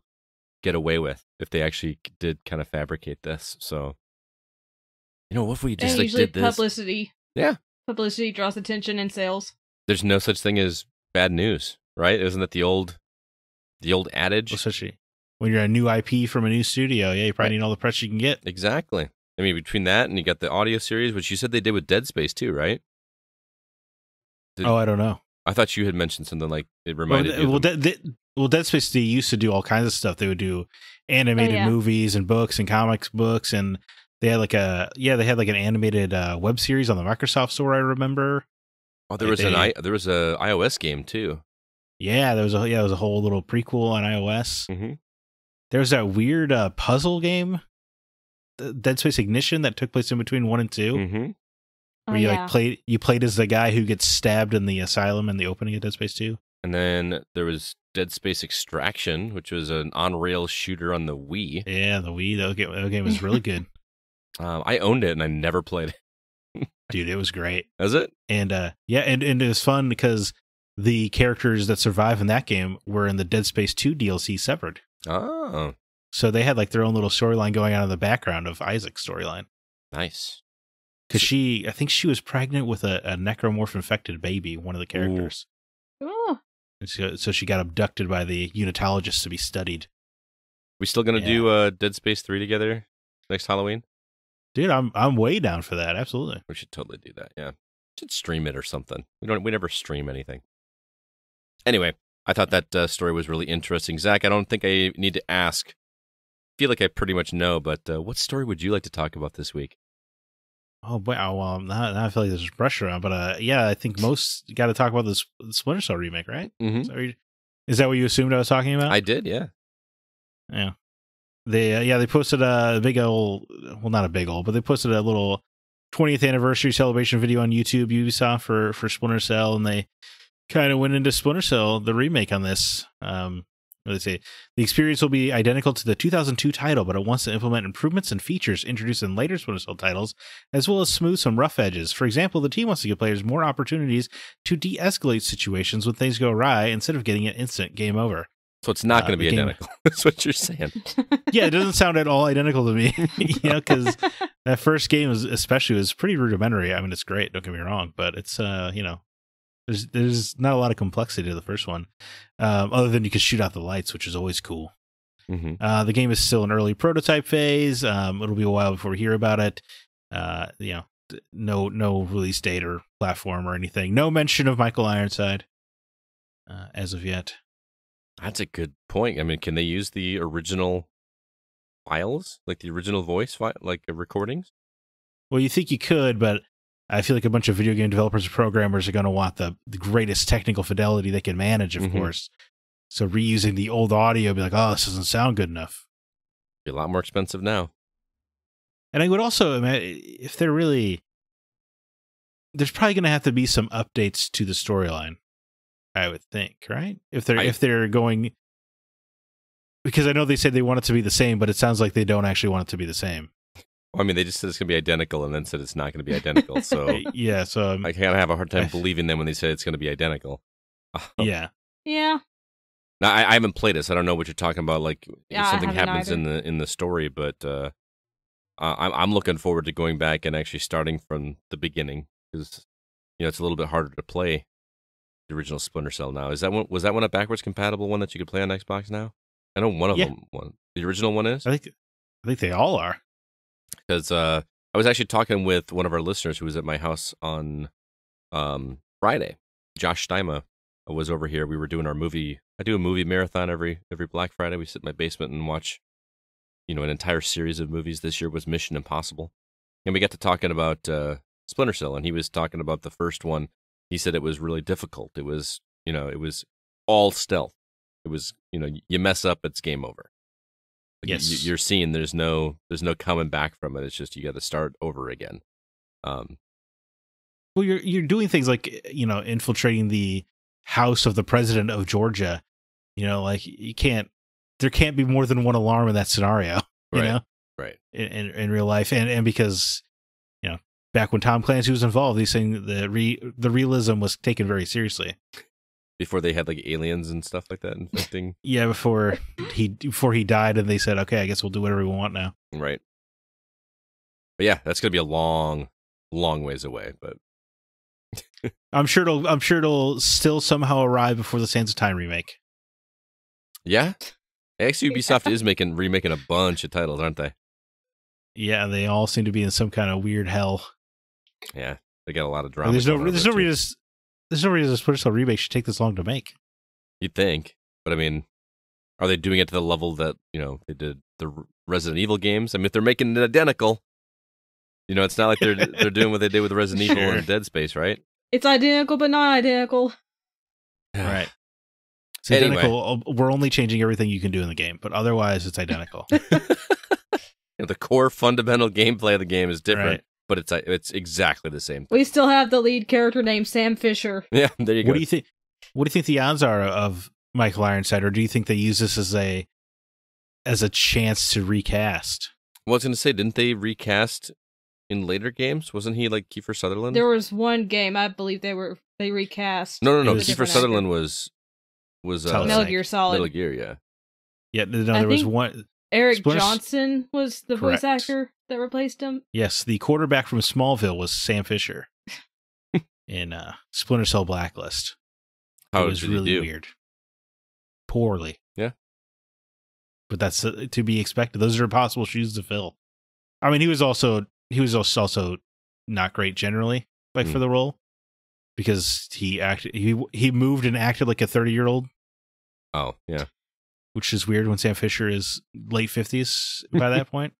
get away with if they actually did kind of fabricate this. So, you know, what if we just and like usually did this? publicity. Yeah. Publicity draws attention and sales. There's no such thing as bad news, right? Isn't that the old, the old adage? Especially when you're a new IP from a new studio, yeah, you probably Right. need all the press you can get. Exactly. I mean, between that and you got the audio series, which you said they did with Dead Space too, right? Did- Oh, I don't know. I thought you had mentioned something like it reminded th- you. well, of them. Dead- Dead- well, Dead Space they used to do all kinds of stuff. They would do animated Oh, yeah. movies and books and comics books, and they had like a yeah, they had like an animated uh, web series on the Microsoft Store. I remember. Oh, there They- was an I, there was a iOS game too. Yeah, there was a yeah, there was a whole little prequel on iOS. Mm-hmm. There was that weird uh, puzzle game, Dead Space Ignition, that took place in between one and 2 Mm-hmm. Oh, where you yeah. like played you played as the guy who gets stabbed in the asylum in the opening of Dead Space Two. And then there was Dead Space Extraction, which was an on-rail shooter on the Wii. Yeah, the Wii that game, that game was really good, Um, I owned it and I never played it. dude. It was great, Was it? and uh, yeah, and and it was fun because the characters that survive in that game were in the Dead Space Two DLC severed. Oh, so they had like their own little storyline going on in the background of Isaac's storyline. nice. Because she, I think she was pregnant with a, a necromorph infected baby, one of the characters. Oh, And so, so she got abducted by the unitologists to be studied. We still gonna Yeah. do uh, Dead Space Three together next Halloween? Dude, I'm I'm way down for that. Absolutely. We should totally do that. Yeah, should stream it or something. We don't. We never stream anything. Anyway, I thought that uh, story was really interesting. Zack, I don't think I need to ask. Feel like I pretty much know, but uh, what story would you like to talk about this week? Oh boy, oh, well, now, now I feel like there's pressure on, but uh, yeah, I think most got to talk about this the Splinter Cell remake, right? Mm-hmm. Is that, what you- is that what you assumed I was talking about? I did, yeah. yeah. They uh, yeah they posted a big old well not a big old but they posted a little 20th anniversary celebration video on YouTube Ubisoft for for Splinter Cell and they kind of went into Splinter Cell the remake on this. Um, what do they say? The experience will be identical to the 2002 title, but it wants to implement improvements and features introduced in later Splinter Cell titles, as well as smooth some rough edges. For example, the team wants to give players more opportunities to de-escalate situations when things go awry instead of getting an instant game over. So it's not Uh, going to the be game- identical. That's what you're saying. yeah, it doesn't sound at all identical to me. you know, because that first game is especially was pretty rudimentary. I mean, it's great. Don't get me wrong, but it's uh, you know, there's there's not a lot of complexity to the first one, um, other than you can shoot out the lights, which is always cool. hmm Uh, the game is still in early prototype phase. Um, it'll be a while before we hear about it. Uh, you know, no no release date or platform or anything. No mention of Michael Ironside uh, as of yet. That's a good point. I mean, can they use the original files, like the original voice like recordings? Well, you think you could, but I feel like a bunch of video game developers and programmers are going to want the, the greatest technical fidelity they can manage, of Mhm. course. So reusing the old audio, be like, oh, this doesn't sound good enough. Be a lot more expensive now. And I would also, imagine if they're really, there's probably going to have to be some updates to the storyline. I would think, right? If they're I- if they're going, because I know they said they want it to be the same, but it sounds like they don't actually want it to be the same. Well, I mean, they just said it's going to be identical, and then said it's not going to be identical. So yeah. So um, I kind of have a hard time I- believing them when they say it's going to be identical. yeah. yeah. Now, I, I haven't played this. I don't know what you're talking about. Like if Yeah, I something haven't happens in the in the story, but uh, uh, I'm I'm looking forward to going back and actually starting from the beginning because you know it's a little bit harder to play the original Splinter Cell now. Is that one was that one a backwards compatible one that you could play on Xbox now? I know one of Yeah. them. One the original one is I think I think they all are. Because uh, I was actually talking with one of our listeners who was at my house on um, Friday. Josh Steima was over here. We were doing our movie. I do a movie marathon every every Black Friday. We sit in my basement and watch, you know, an entire series of movies. This year was Mission Impossible, and we got to talking about uh, Splinter Cell, and he was talking about the first one. He said it was really difficult. It was, you know, it was all stealth. It was, you know, you mess up, it's game over. Like, you- Yes. you're seeing there's no there's no coming back from it. It's just you got to start over again. Um, Well, you're you're doing things like you know infiltrating the house of the president of Georgia. You know, like you can't. There can't be more than one alarm in that scenario. You Right. know, right. in, in in real life, and and because you know back when Tom Clancy was involved, these things the re the realism was taken very seriously. Before they had like aliens and stuff like that infecting. Yeah, before he before he died, and they said, okay, I guess we'll do whatever we want now. right. But yeah, that's gonna be a long, long ways away. But I'm sure it'll I'm sure it'll still somehow arrive before the Sands of Time remake. yeah, actually, Ubisoft is making remaking a bunch of titles, aren't they? Yeah, they all seem to be in some kind of weird hell. Yeah, they got a lot of drama. there's no there's no reason there's no reason a Splinter Cell remake should take this long to make. You'd think, but I mean, are they doing it to the level that you know they did the Resident Evil games? I mean, if they're making it identical, you know, it's not like they're they're doing what they did with Resident Evil Sure. and Dead Space, right? It's identical but not identical. Right. It's identical. uh, We're only changing everything you can do in the game, but otherwise it's identical. You know, the core fundamental gameplay of the game is different, Right. But it's uh, it's exactly the same. We still have the lead character named Sam Fisher. Yeah, there you go. What do you think? What do you think the odds are of Michael Ironside, or do you think they use this as a as a chance to recast? Well, I was going to say, didn't they recast in later games? Wasn't he like Kiefer Sutherland? There was one game I believe they were they recast. no, no, no. It was Kiefer different Sutherland was was uh, Solid Metal Gear Solid. Metal Gear. Yeah. Yeah, no, I there was think- one. Eric Splinter- Johnson was the voice actor that replaced him. Yes, the quarterback from Smallville was Sam Fisher in uh, Splinter Cell Blacklist. How it was did really he do? weird. Poorly. Yeah. But that's uh, to be expected. Those are impossible shoes to fill. I mean, he was also he was also, also not great generally, like for Mm. the role, because he acted he he moved and acted like a thirty year old, Oh, yeah. which is weird when Sam Fisher is late fifties by that point.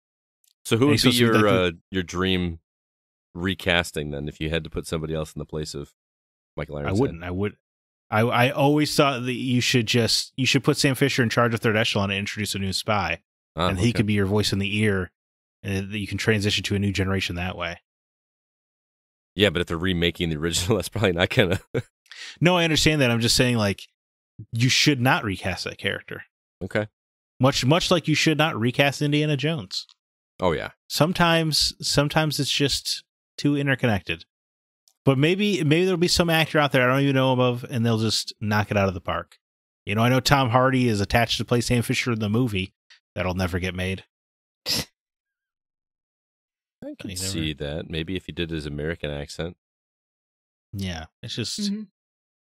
So who would be your like uh, your dream recasting then if you had to put somebody else in the place of Michael Ironside, I wouldn't. I would. I I always thought that you should just you should put Sam Fisher in charge of Third Echelon and introduce a new spy. Ah, and he could be your voice in the ear, and that you can transition to a new generation that way. Yeah, but if they're remaking the original, that's probably not gonna. No, I understand that. I'm just saying, like, you should not recast that character. okay. Much, much like you should not recast Indiana Jones. Oh yeah. Sometimes, sometimes it's just too interconnected. But maybe, maybe there'll be some actor out there I don't even know of, and they'll just knock it out of the park. You know, I know Tom Hardy is attached to play Sam Fisher in the movie. That'll never get made. I can never- see that. Maybe if he did his American accent. Yeah, it's just Mhm. you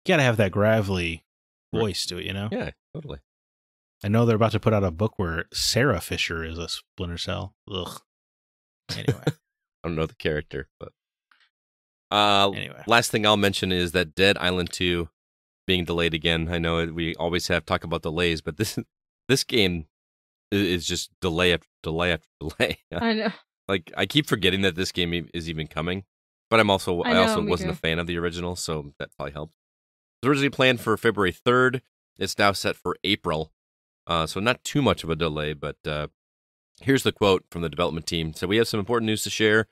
gotta have that gravelly Right. voice to it. You know. Yeah, totally. I know they're about to put out a book where Sarah Fisher is a Splinter Cell. Ugh. Anyway, I don't know the character, but uh anyway. last thing I'll mention is that Dead Island 2 being delayed again. I know we always have talk about delays, but this this game is just delay after delay after delay. I know. like I keep forgetting that this game e- is even coming, but I'm also I, I also wasn't a fan of the original, so that probably helped. It was originally planned for February 3rd. It's now set for April, uh, so not too much of a delay. But uh, here's the quote from the development team: "So we have some important news to share.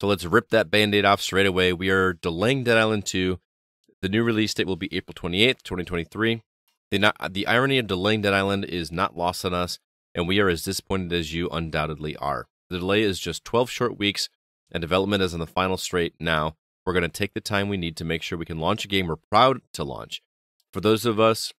So let's rip that band-aid off straight away. We are delaying Dead Island 2. The new release date will be April 28th, 2023. The not, the irony of delaying Dead Island is not lost on us, and we are as disappointed as you undoubtedly are. The delay is just 12 short weeks, and development is on the final straight now. We're going to take the time we need to make sure we can launch a game we're proud to launch. For those of us,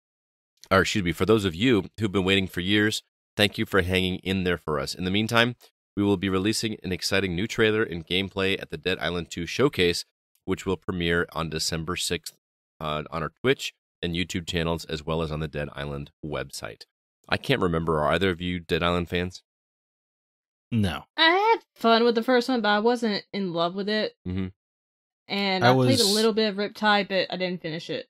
or excuse me, for those of you who've been waiting for years, thank you for hanging in there for us. In the meantime, we will be releasing an exciting new trailer and gameplay at the Dead Island 2 showcase, which will premiere on December 6th uh, on our Twitch and YouTube channels, as well as on the Dead Island website. I can't remember. Are either of you Dead Island fans? No. I had fun with the first one, but I wasn't in love with it. Mhm. And I I, played a little bit of Riptide, but I didn't finish it.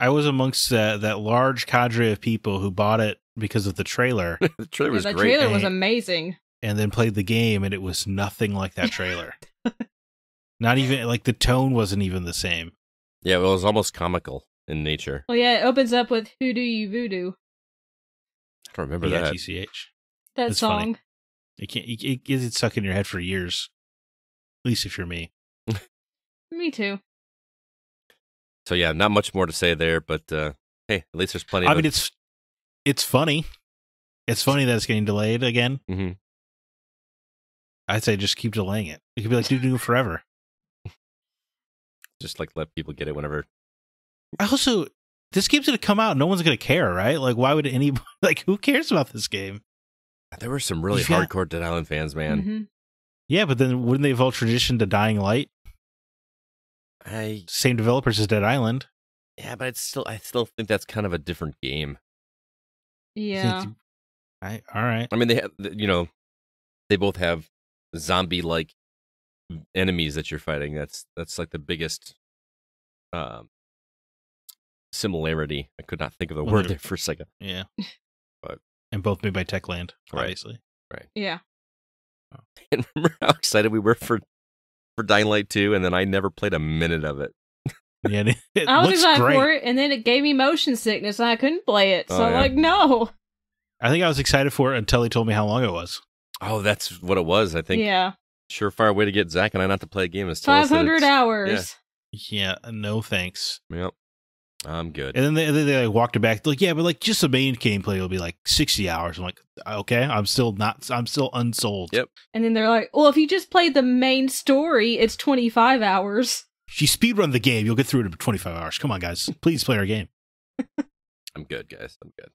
I was amongst that that large cadre of people who bought it because of the trailer the trailer Yeah, was the great. trailer was eh? amazing. and then played the game and it was nothing like that trailer. Not even like the tone wasn't even the same. Yeah, it was almost comical in nature. Well, yeah, it opens up with "Who Do You Voodoo?" I don't remember yeah, that. TCH. That It's funny. song. It can't it, it gets stuck in your head for years. At least if you're me. Me too. So yeah, not much more to say there, but uh, hey, at least there's plenty. I of mean it's it's funny. It's funny that it's getting delayed again. Mhm. I'd say just keep delaying it. You could be like do do forever. just like let people get it whenever. I also this game's gonna come out. No one's gonna care, right? Like, why would anybody like? Who cares about this game? There were some really You've hardcore Dead Island fans, man. Mhm. Yeah, but then wouldn't they have all tradition to Dying Light? I Same developers as Dead Island. yeah, but it's still I still think that's kind of a different game. Yeah. I all right. I mean, they have you know, they both have zombie like enemies that you're fighting. That's that's like the biggest um similarity. I could not think of the Well, word there for a second. Yeah. But- and both made by Techland, Right. obviously. Yeah. And remember how excited we were for for Dying Light 2 and then I never played a minute of it. Yeah, and it, it I was excited great. for it, and then it gave me motion sickness, and I couldn't play it. Oh, so Oh, I'm yeah. like, no. I think I was excited for it until he told me how long it was. Oh, that's what it was. I think Yeah, surefire way to get Zack and I not to play a game is tell us five that hundred hours. Yeah, no thanks. Yep, I'm good. And then they, then they like walked it back. Like, yeah, but like just the main gameplay will be like sixty hours. I'm like, okay, I'm still not. I'm still unsold. Yep. And then they're like, well, if you just played the main story, it's twenty five hours. She speedrun the game. You'll get through it in 25 hours. Come on, guys. Please play our game. I'm good, guys. I'm good.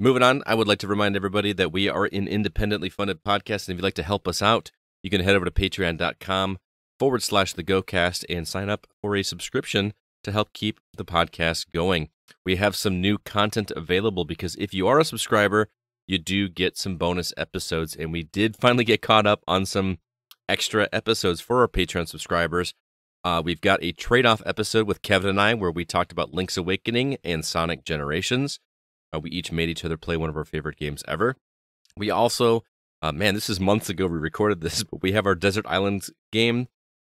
Moving on, I would like to remind everybody that we are an independently funded podcast, and if you'd like to help us out, you can head over to patreon.com forward slash the GoCast and sign up for a subscription to help keep the podcast going. We have some new content available because if you are a subscriber, you do get some bonus episodes, and we did finally get caught up on some extra episodes for our Patreon subscribers. Uh, we've got a trade off episode with Kevin and I where we talked about Link's Awakening and Sonic Generations. Uh, we each made each other play one of our favorite games ever. We also, uh, man, this is months ago we recorded this, but we have our Desert Island game,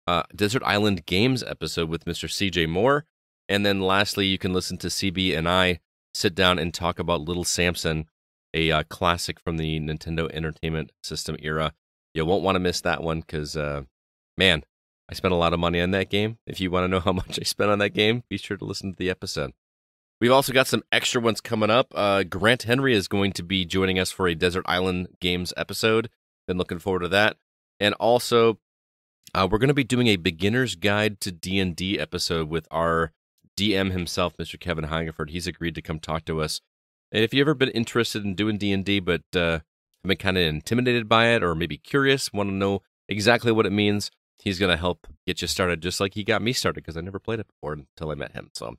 uh, Desert Island Games episode with Mr. CJ Moore. And then lastly, you can listen to CB and I sit down and talk about Little Samson, a uh, classic from the Nintendo Entertainment System era. You won't want to miss that one because, uh, man, I spent a lot of money on that game. If you want to know how much I spent on that game, be sure to listen to the episode. We've also got some extra ones coming up. Uh, Grant Henry is going to be joining us for a Desert Island Games episode. Been looking forward to that. And also, uh, we're going to be doing a beginner's guide to D and D episode with our DM himself, Mr. Kevin Hangeford. He's agreed to come talk to us. And if you've ever been interested in doing D and D, but uh, been kind of intimidated by it, or maybe curious, want to know exactly what it means, he's going to help get you started, just like he got me started because I never played it before until I met him. So,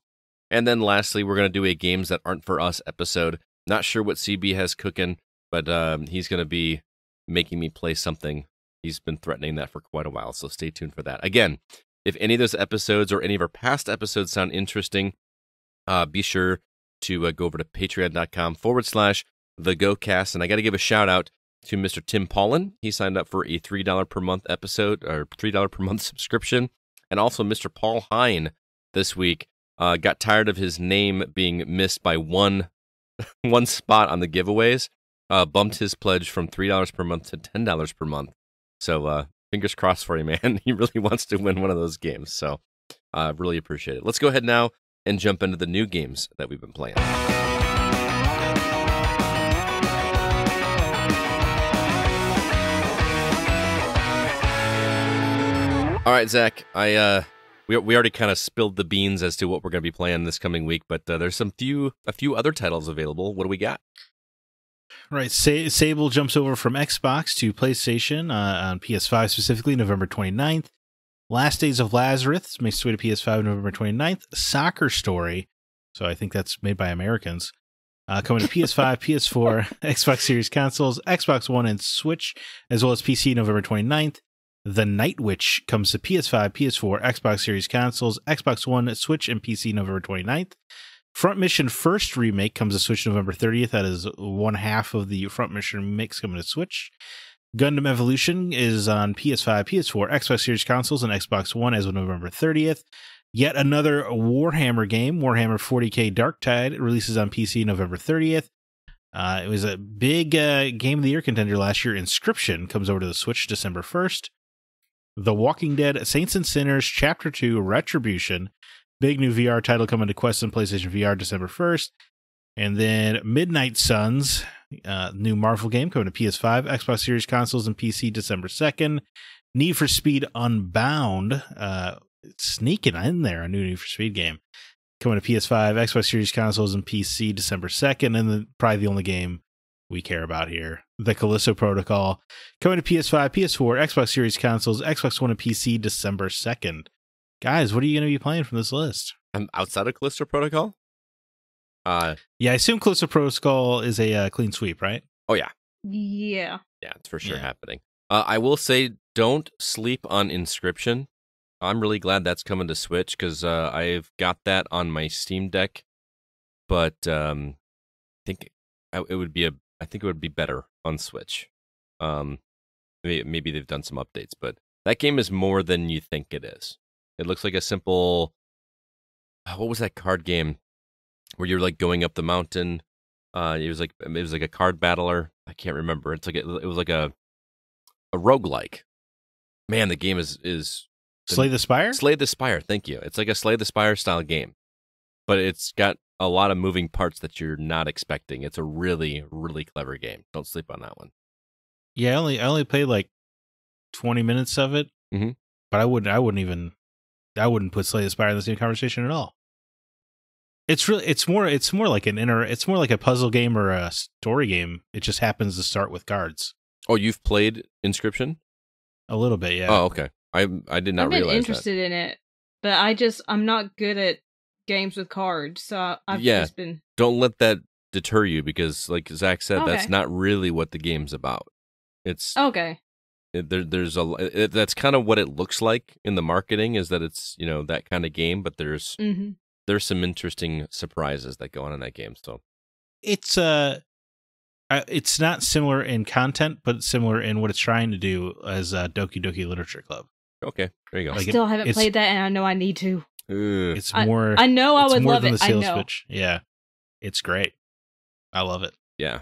and then lastly, we're going to do a games that aren't for us episode. Not sure what CB has cooking, but um, he's going to be making me play something. He's been threatening that for quite a while, so stay tuned for that. Again, if any of those episodes or any of our past episodes sound interesting, uh, be sure to uh, go over to patreon.com forward slash the GoCast. And I got to give a shout out to Mr. Tim Paulin. He signed up for a $3 per month episode or $3 per month subscription. And also Mr. Paul Hine this week uh, got tired of his name being missed by one one spot on the giveaways, uh, bumped his pledge from $3 per month to $10 per month. So uh, fingers crossed for you, man. He really wants to win one of those games. So I uh, really appreciate it. Let's go ahead now and jump into the new games that we've been playing. All right, Zack. I uh, we we already kind of spilled the beans as to what we're going to be playing this coming week, but uh, there's some few a few other titles available. What do we got? Right. Sa- Sable jumps over from Xbox to PlayStation uh, on PS5 specifically November 29th. Last Days of Lazarus makes its way to PS5 November 29th. Soccer Story, so I think that's made by Americans, uh, coming to PS5, PS4, Xbox Series consoles, Xbox One, and Switch, as well as PC November 29th. The Knight Witch comes to PS5, PS4, Xbox Series consoles, Xbox One, Switch, and PC November 29th. Front Mission First Remake comes to Switch November 30th. That is one half of the Front Mission remix coming to Switch. Gundam Evolution is on PS5, PS4, Xbox Series consoles, and Xbox One as of November 30th. Yet another Warhammer game, Warhammer 40k Darktide, releases on PC November 30th. Uh, it was a big uh, game of the year contender last year. Inscryption comes over to the Switch December 1st. The Walking Dead Saints and Sinners Chapter 2 Retribution. Big new VR title coming to Quest and PlayStation VR December 1st. And then Midnight Suns, uh, new Marvel game coming to PS5, Xbox Series consoles, and PC December 2nd. Need for Speed Unbound, uh, sneaking in there, a new Need for Speed game coming to PS5, Xbox Series consoles, and PC December 2nd. And then probably the only game we care about here, the Callisto Protocol, coming to PS5, PS4, Xbox Series consoles, Xbox One, and PC December 2nd. Guys, what are you going to be playing from this list? Um, outside of Callisto Protocol. Uh Yeah, I assume Callisto Protocol is a uh, clean sweep, right? oh yeah, Yeah. yeah, it's for sure Yeah. happening. Uh, I will say, don't sleep on Inscryption. I'm really glad that's coming to Switch because uh, I've got that on my Steam Deck, but um, I think it would be a. I think it would be better on Switch. Um, maybe, maybe they've done some updates, but that game is more than you think it is. It looks like a simple uh, what was that card game where you're like going up the mountain? Uh, it was like it was like a card battler. I can't remember. It's like a, it was like a a roguelike. Man, the game is is Slay the Spire? Slay the Spire. Thank you. It's like a Slay the Spire style game, but it's got a lot of moving parts that you're not expecting. It's a really really clever game. Don't sleep on that one. Yeah, I only I only played like twenty minutes of it, Mhm. but I wouldn't I wouldn't even I wouldn't put Slay the Spire in the same conversation at all. It's really it's more it's more like an inner it's more like a puzzle game or a story game. It just happens to start with cards Oh, you've played Inscryption? a little bit. Yeah. Oh, okay. I I did not I've been realize interested in it, but I just I'm not good at games with cards, so I- I've Yeah. just been. Don't let that deter you because, like Zack said, that's not really what the game's about. It's okay. It, there, there's a it, that's kind of what it looks like in the marketing is that it's you know that kind of game, but there's hmm there's some interesting surprises that go on in that game. So It's uh uh, it's not similar in content, but similar in what it's trying to do as uh, Doki Doki Literature Club. okay, there you go. Like it- Still haven't played that, and I know I need to. It's I- more I know I would more love than it. the I know. pitch. Yeah. It's great. I love it. Yeah.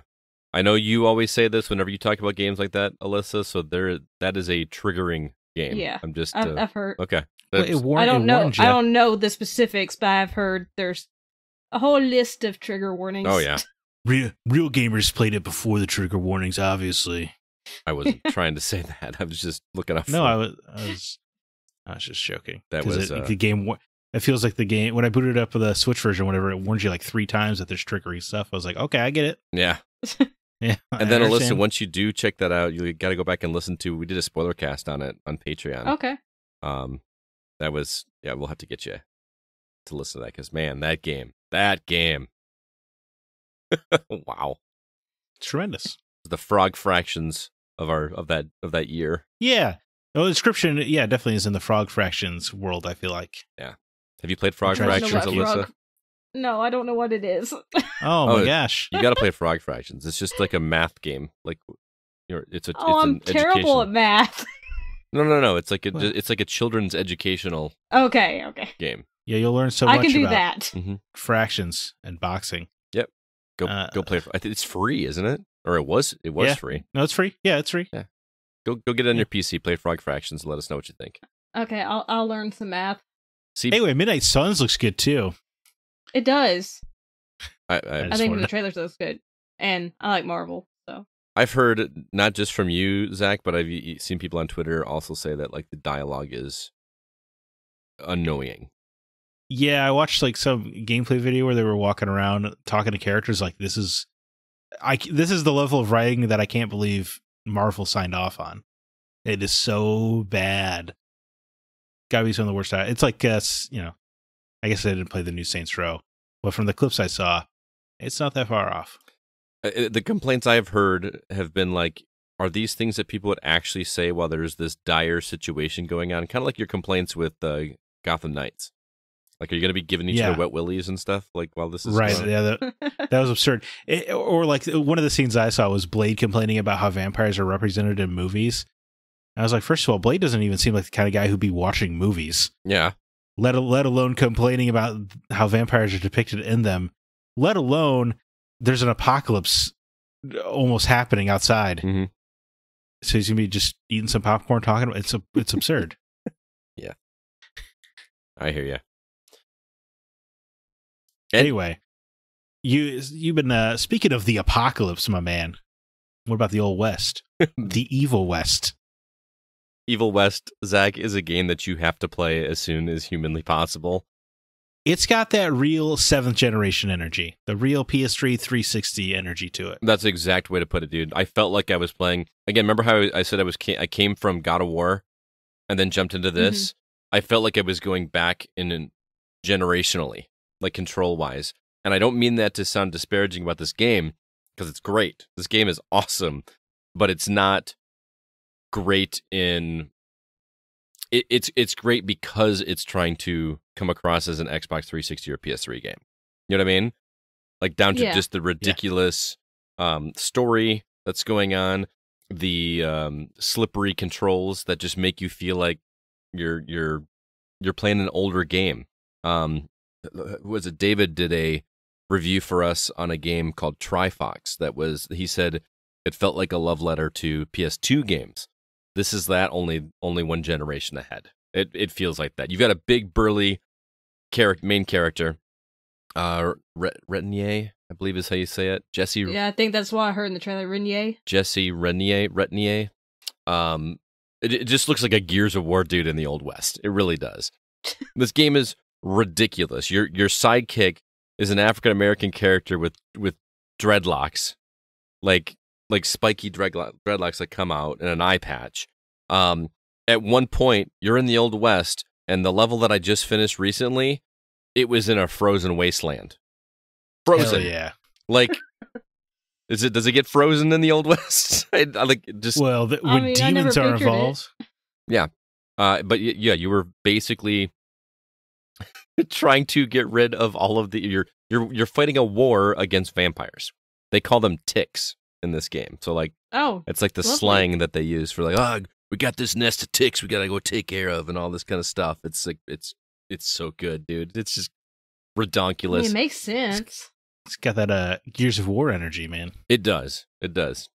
I know you always say this whenever you talk about games like that, Alyssa. So there, that is a triggering game. Yeah. I'm just I've, uh, I've heard. okay. Well, it war- I don't it know. warns I don't know the specifics, but I've heard there's a whole list of trigger warnings. oh yeah, Real, real gamers played it before the trigger warnings, obviously. I wasn't trying to say that. I was just looking up. No, I was, I was, I was just joking. That was, it, uh, the game. wa- It feels like the game when I booted it up with the Switch version, whatever. It warns you like three times that there's trickery stuff. I was like, okay, I get it. yeah. Yeah, And then Alyssa, understand. once you do check that out, you got to go back and listen to. We did a spoiler cast on it on Patreon. Okay. Um, that was yeah. We'll have to get you to listen to that because man, that game, that game. wow, tremendous. the frog fractions of our of that of that year. Yeah. Oh, the description, yeah, definitely is in the Frog Fractions world. I feel like. Yeah. Have you played Frog trying to know Fractions, what Alyssa? frog- No, I don't know what it is. Oh, Oh, my gosh! You got to play Frog Fractions. It's just like a math game. Like, you're, it's a. oh, it's I'm an terrible educational- at math. No, no, no. It's like a. It's like a children's educational okay, okay. game. Yeah, you'll learn so I much can do about that. fractions and boxing. Yep. Go Uh, go play. I think it's free, isn't it? Or it was. It was Yeah. free. No, it's free. Yeah, it's free. Yeah. Go go get it on your PC. Play Frog Fractions. and Let us know what you think. Okay, I'll I'll learn some math. See, Anyway, Midnight Suns looks good too. It does. I, I, I think the to- trailers looks good, and I like Marvel. So I've heard not just from you, Zack, but I've seen people on Twitter also say that like the dialogue is annoying. Yeah, I watched like some gameplay video where they were walking around talking to characters. Like this is, I this is the level of writing that I can't believe Marvel signed off on. It is so bad. Gotta be some of the worst. It's like, uh, you know, I guess I didn't play the new Saints Row, but from the clips I saw, it's not that far off. Uh, uh, The complaints I've heard have been like, are these things that people would actually say while there's this dire situation going on? Kind of like your complaints with uh, Gotham Knights. Like, are you going to be giving each Yeah. other wet willies and stuff? Like, while this is Right? going? Yeah, that, that was absurd. It, or like one of the scenes I saw was Blade complaining about how vampires are represented in movies. I was like, first of all, Blade doesn't even seem like the kind of guy who'd be watching movies, yeah. Let let alone complaining about how vampires are depicted in them. Let alone there's an apocalypse almost happening outside, Mhm. so he's gonna be just eating some popcorn, talking. About, it's a, it's absurd. Yeah, I hear you. Anyway, you you've been uh, speaking of the apocalypse, my man. What about the old west, the evil west? Evil West, Zack, is a game that you have to play as soon as humanly possible. It's got that real seventh generation energy, the real PS3 360 energy to it. That's the exact way to put it, dude. I felt like I was playing again. Remember how I said I was I came from God of War, and then jumped into mm-hmm. this. I felt like I was going back in an, generationally, like control wise. And I don't mean that to sound disparaging about this game because it's great. This game is awesome, but it's not great in. It, it's it's great because it's trying to come across as an Xbox 360 or PS3 game. You know what I mean? Like down to Yeah. just the ridiculous um, story that's going on, the um, slippery controls that just make you feel like you're you're you're playing an older game. Um, was it David did a review for us on a game called Trifox that was he said it felt like a love letter to PS2 games. This is that only only one generation ahead. It it feels like that. You've got a big burly character main character uh Retinier, I believe is how you say it. Jesse Yeah, I think that's what I heard in the trailer. Renier. Jesse Renier, Retinier. Um it, it just looks like a Gears of War dude in the old west. It really does. this game is ridiculous. Your your sidekick is an African American character with with dreadlocks, like like spiky dreadlocks that come out and an eye patch. Um, at one point, you're in the old west, and the level that I just finished recently, it was in a frozen wasteland. Frozen, Hell yeah. like. Is it? Does it get frozen in the old west? I, I like just Well, the, when I never demons are pictured it. involved, Uh, but y- yeah, you were basically trying to get rid of all of the you're you're you're fighting a war against vampires. They call them ticks in this game. So like Oh, it's like the Lovely. slang that they use for like, oh, we got this nest of ticks we gotta go take care of and all this kind of stuff. It's like it's it's so good, dude. It's just I mean, redonkulous. it makes sense. it's got that uh Gears of War energy, man. It does. It does.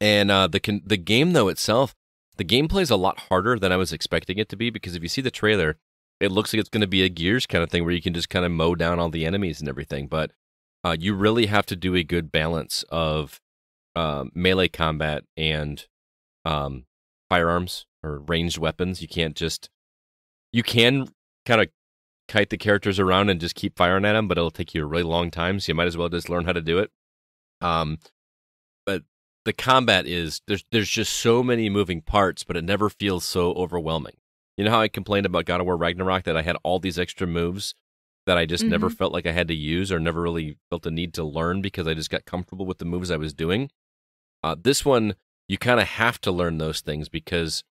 And uh, the con- the game though itself, the gameplay is a lot harder than I was expecting it to be because if you see the trailer, it looks like it's going to be a Gears kind of thing where you can just kind of mow down all the enemies and everything. But uh, you really have to do a good balance of um, melee combat and um, firearms or ranged weapons. You can't just you can kind of kite the characters around and just keep firing at them, but it'll take you a really long time. So you might as well just learn how to do it. Um, but the combat is there's there's just so many moving parts, but it never feels so overwhelming. You know how I complained about God of War Ragnarok that I had all these extra moves that I just never felt like I had to use or never really felt a need to learn because I just got comfortable with the moves I was doing. Uh, this one, you kind of have to learn those things because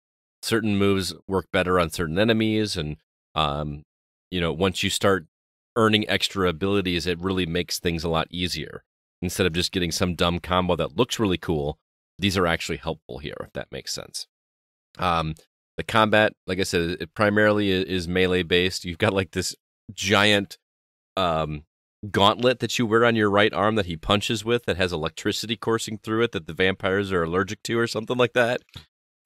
certain moves work better on certain enemies, and um, you know once you start earning extra abilities, it really makes things a lot easier instead of just getting some dumb combo that looks really cool. These are actually helpful here, if that makes sense. Um, the combat, like I said, it primarily is melee based. You've got like this giant um, gauntlet that you wear on your right arm that he punches with that has electricity coursing through it that the vampires are allergic to or something like that.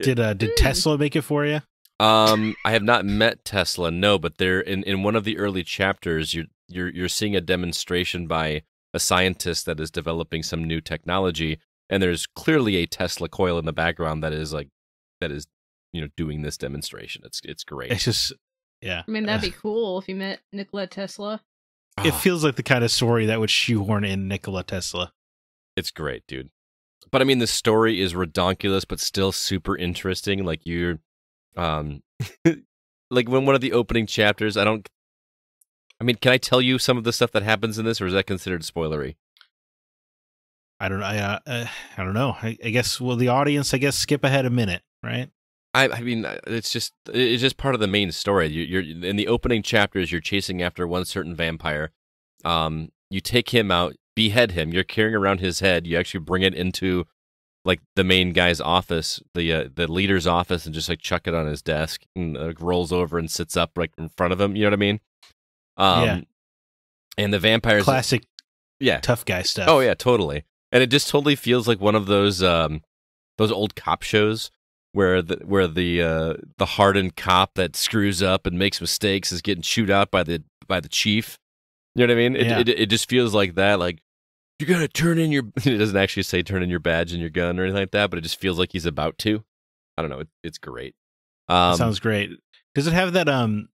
Did uh did Hmm. Tesla make it for you? Um, I have not met Tesla, no, but there in, in one of the early chapters, you're you're you're seeing a demonstration by a scientist that is developing some new technology, and there's clearly a Tesla coil in the background that is like that is you know doing this demonstration. It's it's great. It's just yeah. I mean, that'd be cool if you met Nikola Tesla. It Ah, feels like the kind of story that would shoehorn in Nikola Tesla. it's great, dude. But I mean, the story is redonkulous, but still super interesting. Like you're, um, like when one of the opening chapters, I don't. I mean, can I tell you some of the stuff that happens in this, or is that considered spoilery? I don't. I uh, uh, I don't know. I, I guess. Will the audience? I guess skip ahead a minute, right? I, I mean, uh, it's just it's just part of the main story. You, you're in the opening chapters. You're chasing after one certain vampire. Um, you take him out, behead him. You're carrying around his head. You actually bring it into like the main guy's office, the uh, the leader's office, and just like chuck it on his desk, and uh, rolls over and sits up like in front of him. You know what I mean? Um, Yeah. And the vampires, Classic yeah, tough guy stuff. Oh yeah, totally. And it just totally feels like one of those um those old cop shows where the where the uh the hardened cop that screws up and makes mistakes is getting chewed out by the by the chief. You know what I mean? It Yeah. it, it just feels like that like you got to turn in your it doesn't actually say turn in your badge and your gun or anything like that, but it just feels like he's about to. I don't know, it, it's great. Um sounds great. Does it have that um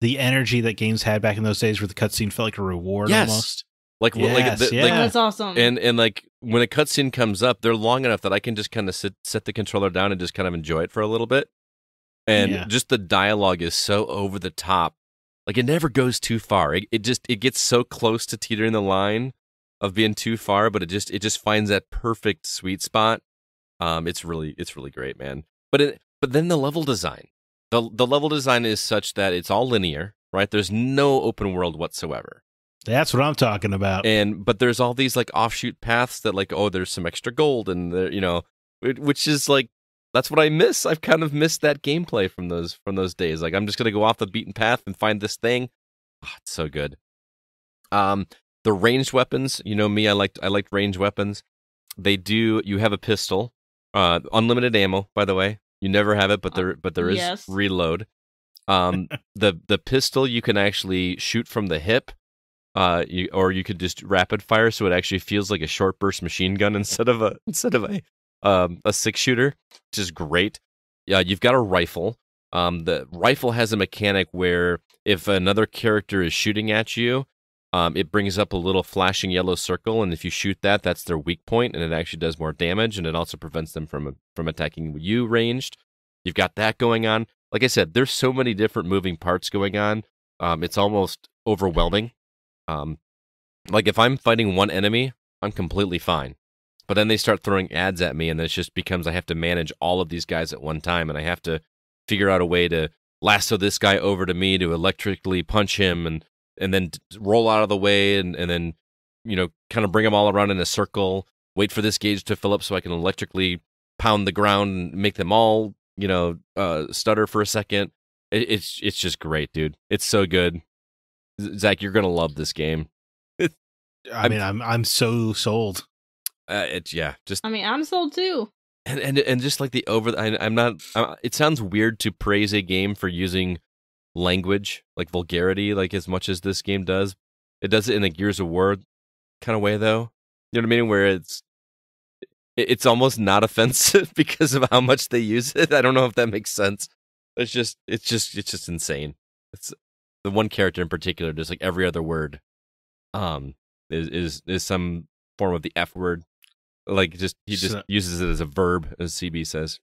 the energy that games had back in those days where the cutscene felt like a reward Yes. almost? Like like, Yes, the, yeah. like that's awesome. and and like when a cutscene comes up, they're long enough that I can just kind of sit set the controller down and just kind of enjoy it for a little bit. And Yeah. just the dialogue is so over the top. Like it never goes too far. It, it just it gets so close to teetering the line of being too far, but it just it just finds that perfect sweet spot. Um, it's really it's really great, man. But it but then the level design, the the level design is such that it's all linear, right? There's no open world whatsoever That's what I'm talking about. and but there's all these like offshoot paths that like oh there's some extra gold and there you know which is like that's what I miss. I've kind of missed that gameplay from those from those days. Like I'm just gonna go off the beaten path and find this thing. Ah, it's so good. Um, the ranged weapons, you know me, I liked I liked ranged weapons. They do. You have a pistol, uh, unlimited ammo. By the way, you never have it, but there but there is yes. reload. Um, the the pistol you can actually shoot from the hip, uh, you, or you could just rapid fire, so it actually feels like a short burst machine gun instead of a instead of a um a six shooter, which is great. Yeah, you've got a rifle. Um, the rifle has a mechanic where if another character is shooting at you, um, it brings up a little flashing yellow circle, and if you shoot that, that's their weak point, and it actually does more damage, and it also prevents them from from attacking you ranged. You've got that going on. Like I said, there's so many different moving parts going on. Um, it's almost overwhelming. Um, like if I'm fighting one enemy, I'm completely fine. But then they start throwing ads at me, and it just becomes I have to manage all of these guys at one time, and I have to figure out a way to lasso this guy over to me to electrically punch him, and and then roll out of the way, and and then you know kind of bring them all around in a circle. Wait for this gauge to fill up so I can electrically pound the ground and make them all you know uh, stutter for a second. It, it's it's just great, dude. It's so good. Zack, you're gonna love this game. I I'm- mean, I'm I'm so sold. Uh, it's yeah, just I mean, I'm sold too. and and and just like the over. I, I'm not. I, it sounds weird to praise a game for using language like vulgarity, like as much as this game does. It does it in a Gears of War kind of way, though. You know what I mean? Where it's it's almost not offensive because of how much they use it. I don't know if that makes sense. It's just it's just it's just insane. It's the one character in particular, just like every other word, um, is is is some form of the F word. Like just he just So- uses it as a verb, as CB says.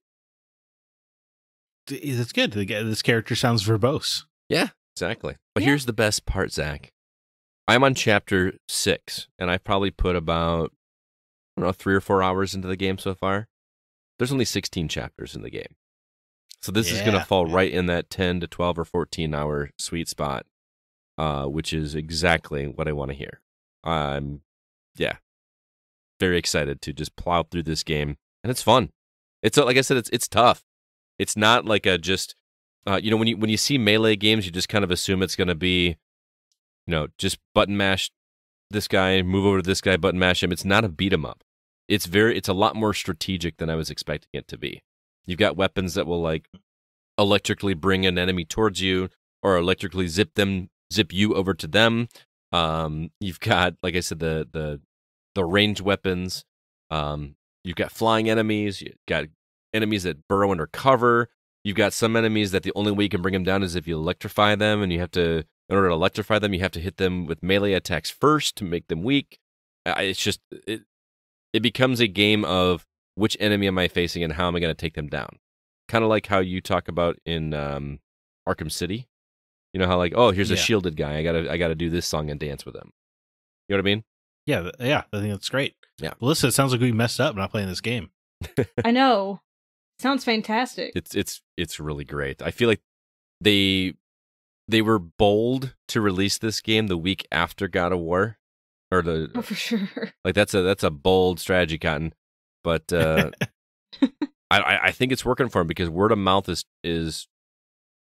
That's good. This character sounds verbose. Yeah, exactly. But Yeah. here's the best part, Zack. I'm on chapter six, and I've probably put about I don't know three or four hours into the game so far. There's only 16 chapters in the game, so this is going to fall yeah. right in that 10 to 12 or 14 hour sweet spot, uh, which is exactly what I want to hear. I'm, yeah, very excited to just plow through this game, and it's fun. It's like I said, it's it's tough. It's not like a just uh, you know when you when you see melee games, you just kind of assume it's going to be, you know, just button mash this guy, move over to this guy, button mash him. It's not a beat 'em up. It's very it's a lot more strategic than I was expecting it to be. You've got weapons that will like electrically bring an enemy towards you, or electrically zip them zip you over to them. Um, you've got like I said the the the range weapons. Um, you've got flying enemies. You've got enemies that burrow under cover. You've got some enemies that the only way you can bring them down is if you electrify them, and you have to, in order to electrify them, you have to hit them with melee attacks first to make them weak. It's just it. It becomes a game of which enemy am I facing and how am I going to take them down. Kind of like how you talk about in um, Arkham City. You know how like, oh, here's a shielded guy. I gotta, I gotta do this song and dance with him. You know what I mean? Yeah, yeah. I think that's great. Yeah. Melissa, it sounds like we messed up not playing this game. I know. Sounds fantastic. It's it's it's really great. I feel like they they were bold to release this game the week after God of War, or Oh, the for sure. like that's a that's a bold strategy, Cotton. But uh, I I think it's working for him because word of mouth is is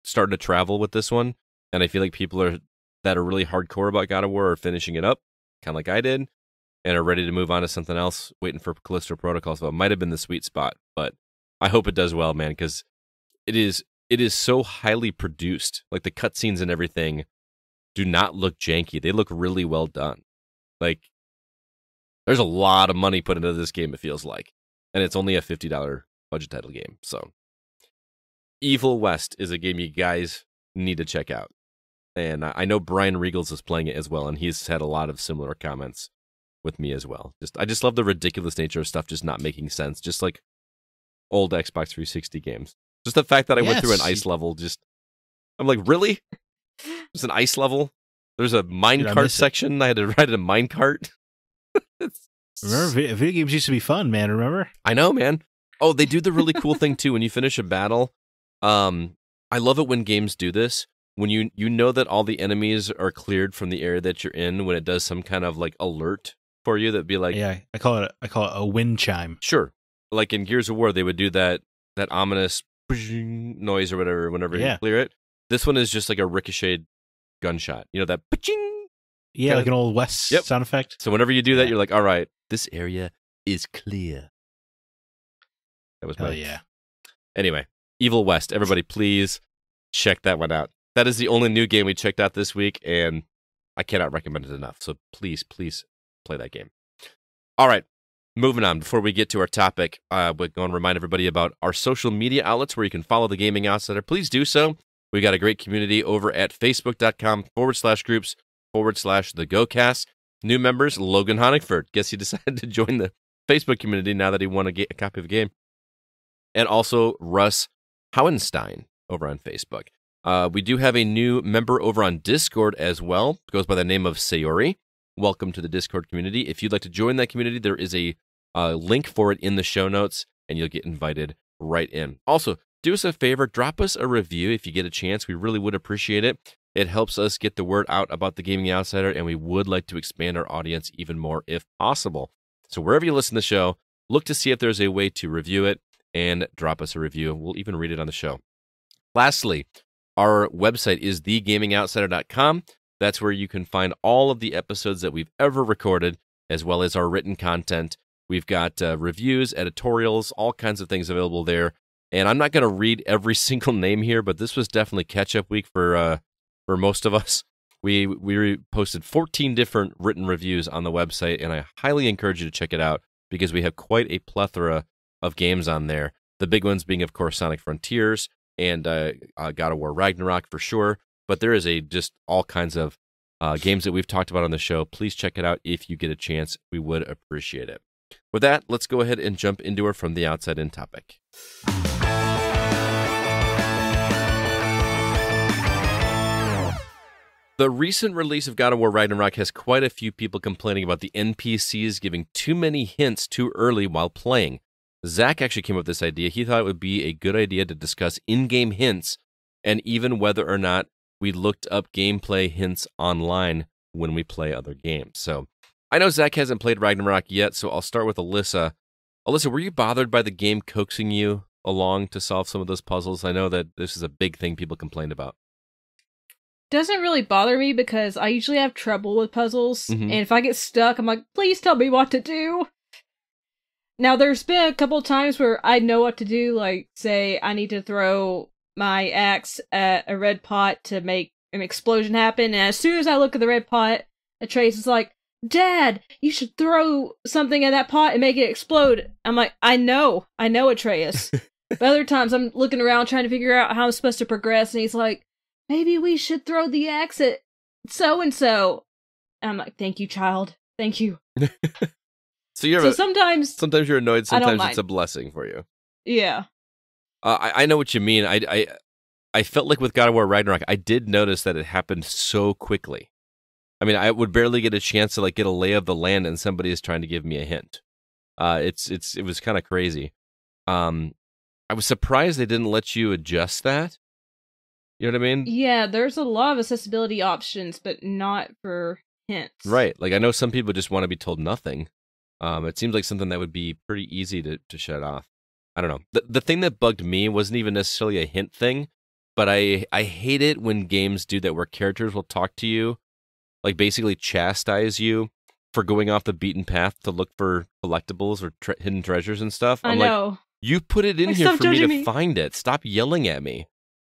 starting to travel with this one, and I feel like people are that are really hardcore about God of War are finishing it up, kind of like I did, and are ready to move on to something else, waiting for Callisto Protocol. So it might have been the sweet spot, but I hope it does well, man, because it is it is so highly produced. Like the cutscenes and everything do not look janky; they look really well done. Like there's a lot of money put into this game. It feels like, and it's only a fifty dollar budget title game. So, Evil West is a game you guys need to check out. And I know Brian Regals is playing it as well, and he's had a lot of similar comments with me as well. Just I just love the ridiculous nature of stuff just not making sense, just like old Xbox 360 games. Just the fact that I went through an ice level, just I'm like, really? It's an ice level. There's a mine Dude, I cart it. section. I had to ride in a mine cart. It's- Remember, video games used to be fun, man. Remember? I know, man. Oh, they do the really cool thing too. When you finish a battle, um, I love it when games do this. When you you know that all the enemies are cleared from the area that you're in, when it does some kind of like alert for you, that'd be like, yeah, I call it. I call it a wind chime. sure. Like in Gears of War, they would do that that ominous noise or whatever whenever Yeah. you clear it. This one is just like a ricocheted gunshot. You know that. Yeah, Kinda- like an old West Yep. sound effect. So whenever you do that, you're like, all right, this area is clear. That was Hell my yeah. Anyway, Evil West. Everybody, please check that one out. That is the only new game we checked out this week, and I cannot recommend it enough. So please, please play that game. All right, moving on. Before we get to our topic, uh, we're going to remind everybody about our social media outlets where you can follow the Gaming Outsider. Please do so. We've got a great community over at facebook.com forward slash groups forward slash the GoCast. New members, Logan Honigford. Guess he decided to join the Facebook community now that he won a, ga- a copy of the game and also Russ Howenstein over on Facebook. Uh, we do have a new member over on Discord as well. Goes by the name of Sayori. Welcome to the Discord community. If you'd like to join that community, there is a uh, link for it in the show notes, and you'll get invited right in. Also, do us a favor, drop us a review if you get a chance. We really would appreciate it. It helps us get the word out about the Gaming Outsider, and we would like to expand our audience even more if possible. So wherever you listen to the show, look to see if there's a way to review it and drop us a review. We'll even read it on the show. Lastly, our website is thegamingoutsider.com. That's where you can find all of the episodes that we've ever recorded, as well as our written content. We've got uh, reviews, editorials, all kinds of things available there. And I'm not going to read every single name here, but this was definitely catch up week for uh, for most of us. We we posted 14 different written reviews on the website, and I highly encourage you to check it out because we have quite a plethora of games on there. The big ones being, of course, Sonic Frontiers and uh, uh, God of War Ragnarok for sure. But there is a just all kinds of uh, games that we've talked about on the show. Please check it out if you get a chance. We would appreciate it. With that, let's go ahead and jump into our from the outside in topic. The recent release of God of War Ragnarok has quite a few people complaining about the NPCs giving too many hints too early while playing. Zack actually came up with this idea. He thought it would be a good idea to discuss in game hints and even whether or not we looked up gameplay hints online when we play other games. So I know Zack hasn't played Ragnarok yet, so I'll start with Alyssa. Alyssa, were you bothered by the game coaxing you along to solve some of those puzzles? I know that this is a big thing people complained about. Doesn't really bother me because I usually have trouble with puzzles, Mhm. and if I get stuck, I'm like, please tell me what to do. Now, there's been a couple times where I know what to do, like, say, I need to throw my axe at a red pot to make an explosion happen, and as soon as I look at the red pot, Atreus is like, Dad, you should throw something at that pot and make it explode. I'm like, I know, I know, Atreus. but other times I'm looking around trying to figure out how I'm supposed to progress, and he's like, maybe we should throw the axe at so and so. I'm like, thank you, child. Thank you. So you're so a, sometimes, sometimes you're annoyed, sometimes it's a blessing for you. yeah. Uh, I, I know what you mean. I, I I felt like with God of War Ragnarok, I did notice that it happened so quickly. I mean, I would barely get a chance to like get a lay of the land, and somebody is trying to give me a hint. Uh, it's it's it was kind of crazy. Um, I was surprised they didn't let you adjust that. You know what I mean? Yeah, there's a lot of accessibility options, but not for hints. Right. Like I know some people just want to be told nothing. Um, it seems like something that would be pretty easy to, to shut off. I don't know. The the thing that bugged me wasn't even necessarily a hint thing, but I I hate it when games do that where characters will talk to you, like basically chastise you for going off the beaten path to look for collectibles or tre- hidden treasures and stuff. I I'm like, know. you put it in Like, here for me to me. find it. Stop yelling at me.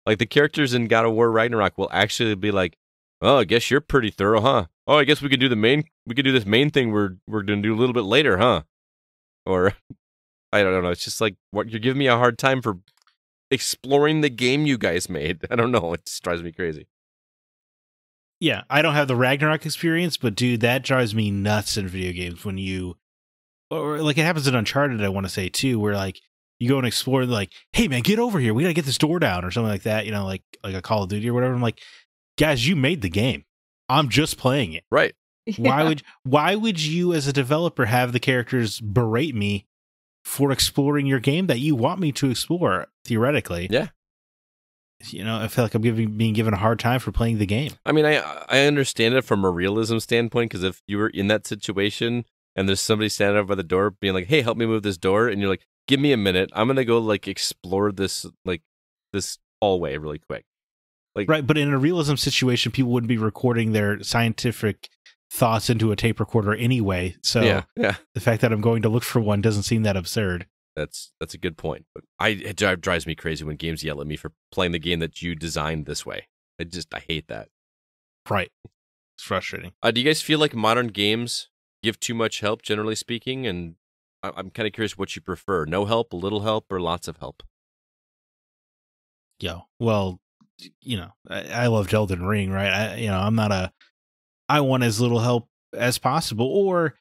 Like the characters in God of War Ragnarok will actually be like, "Oh, I guess you're pretty thorough, huh? Oh, I guess we could do the main. We could do this main thing we're we're gonna do a little bit later, huh?" Or I don't know. It's just like what you're giving me a hard time for exploring the game you guys made. I don't know. It just drives me crazy. Yeah, I don't have the Ragnarok experience, but dude, that drives me nuts in video games when you, or like it happens in Uncharted. I want to say too, where like you go and explore, like, "Hey man, get over here. We gotta get this door down," or something like that. You know, like like a Call of Duty or whatever. I'm like, guys, you made the game. I'm just playing it. Right. Why would why would you as a developer have the characters berate me for exploring your game that you want me to explore theoretically? Yeah. You know, I feel like I'm giving being given a hard time for playing the game. I mean, I I understand it from a realism standpoint because if you were in that situation and there's somebody standing over by the door being like, "Hey, help me move this door," and you're like, "Give me a minute. I'm gonna go like explore this like this hallway really quick." Like, Right, but in a realism situation, people wouldn't be recording their scientific thoughts into a tape recorder anyway. So yeah, yeah. the fact that I'm going to look for one doesn't seem that absurd. That's that's a good point. But I it drives me crazy when games yell at me for playing the game that you designed this way. I just I hate that. Right. It's frustrating. Uh, do you guys feel like modern games give too much help, generally speaking? And I'm kind of curious what you prefer: no help, a little help, or lots of help. Yo, well, you know, I, I loved Elden Ring, right? I, you know, I'm not a. I want as little help as possible, or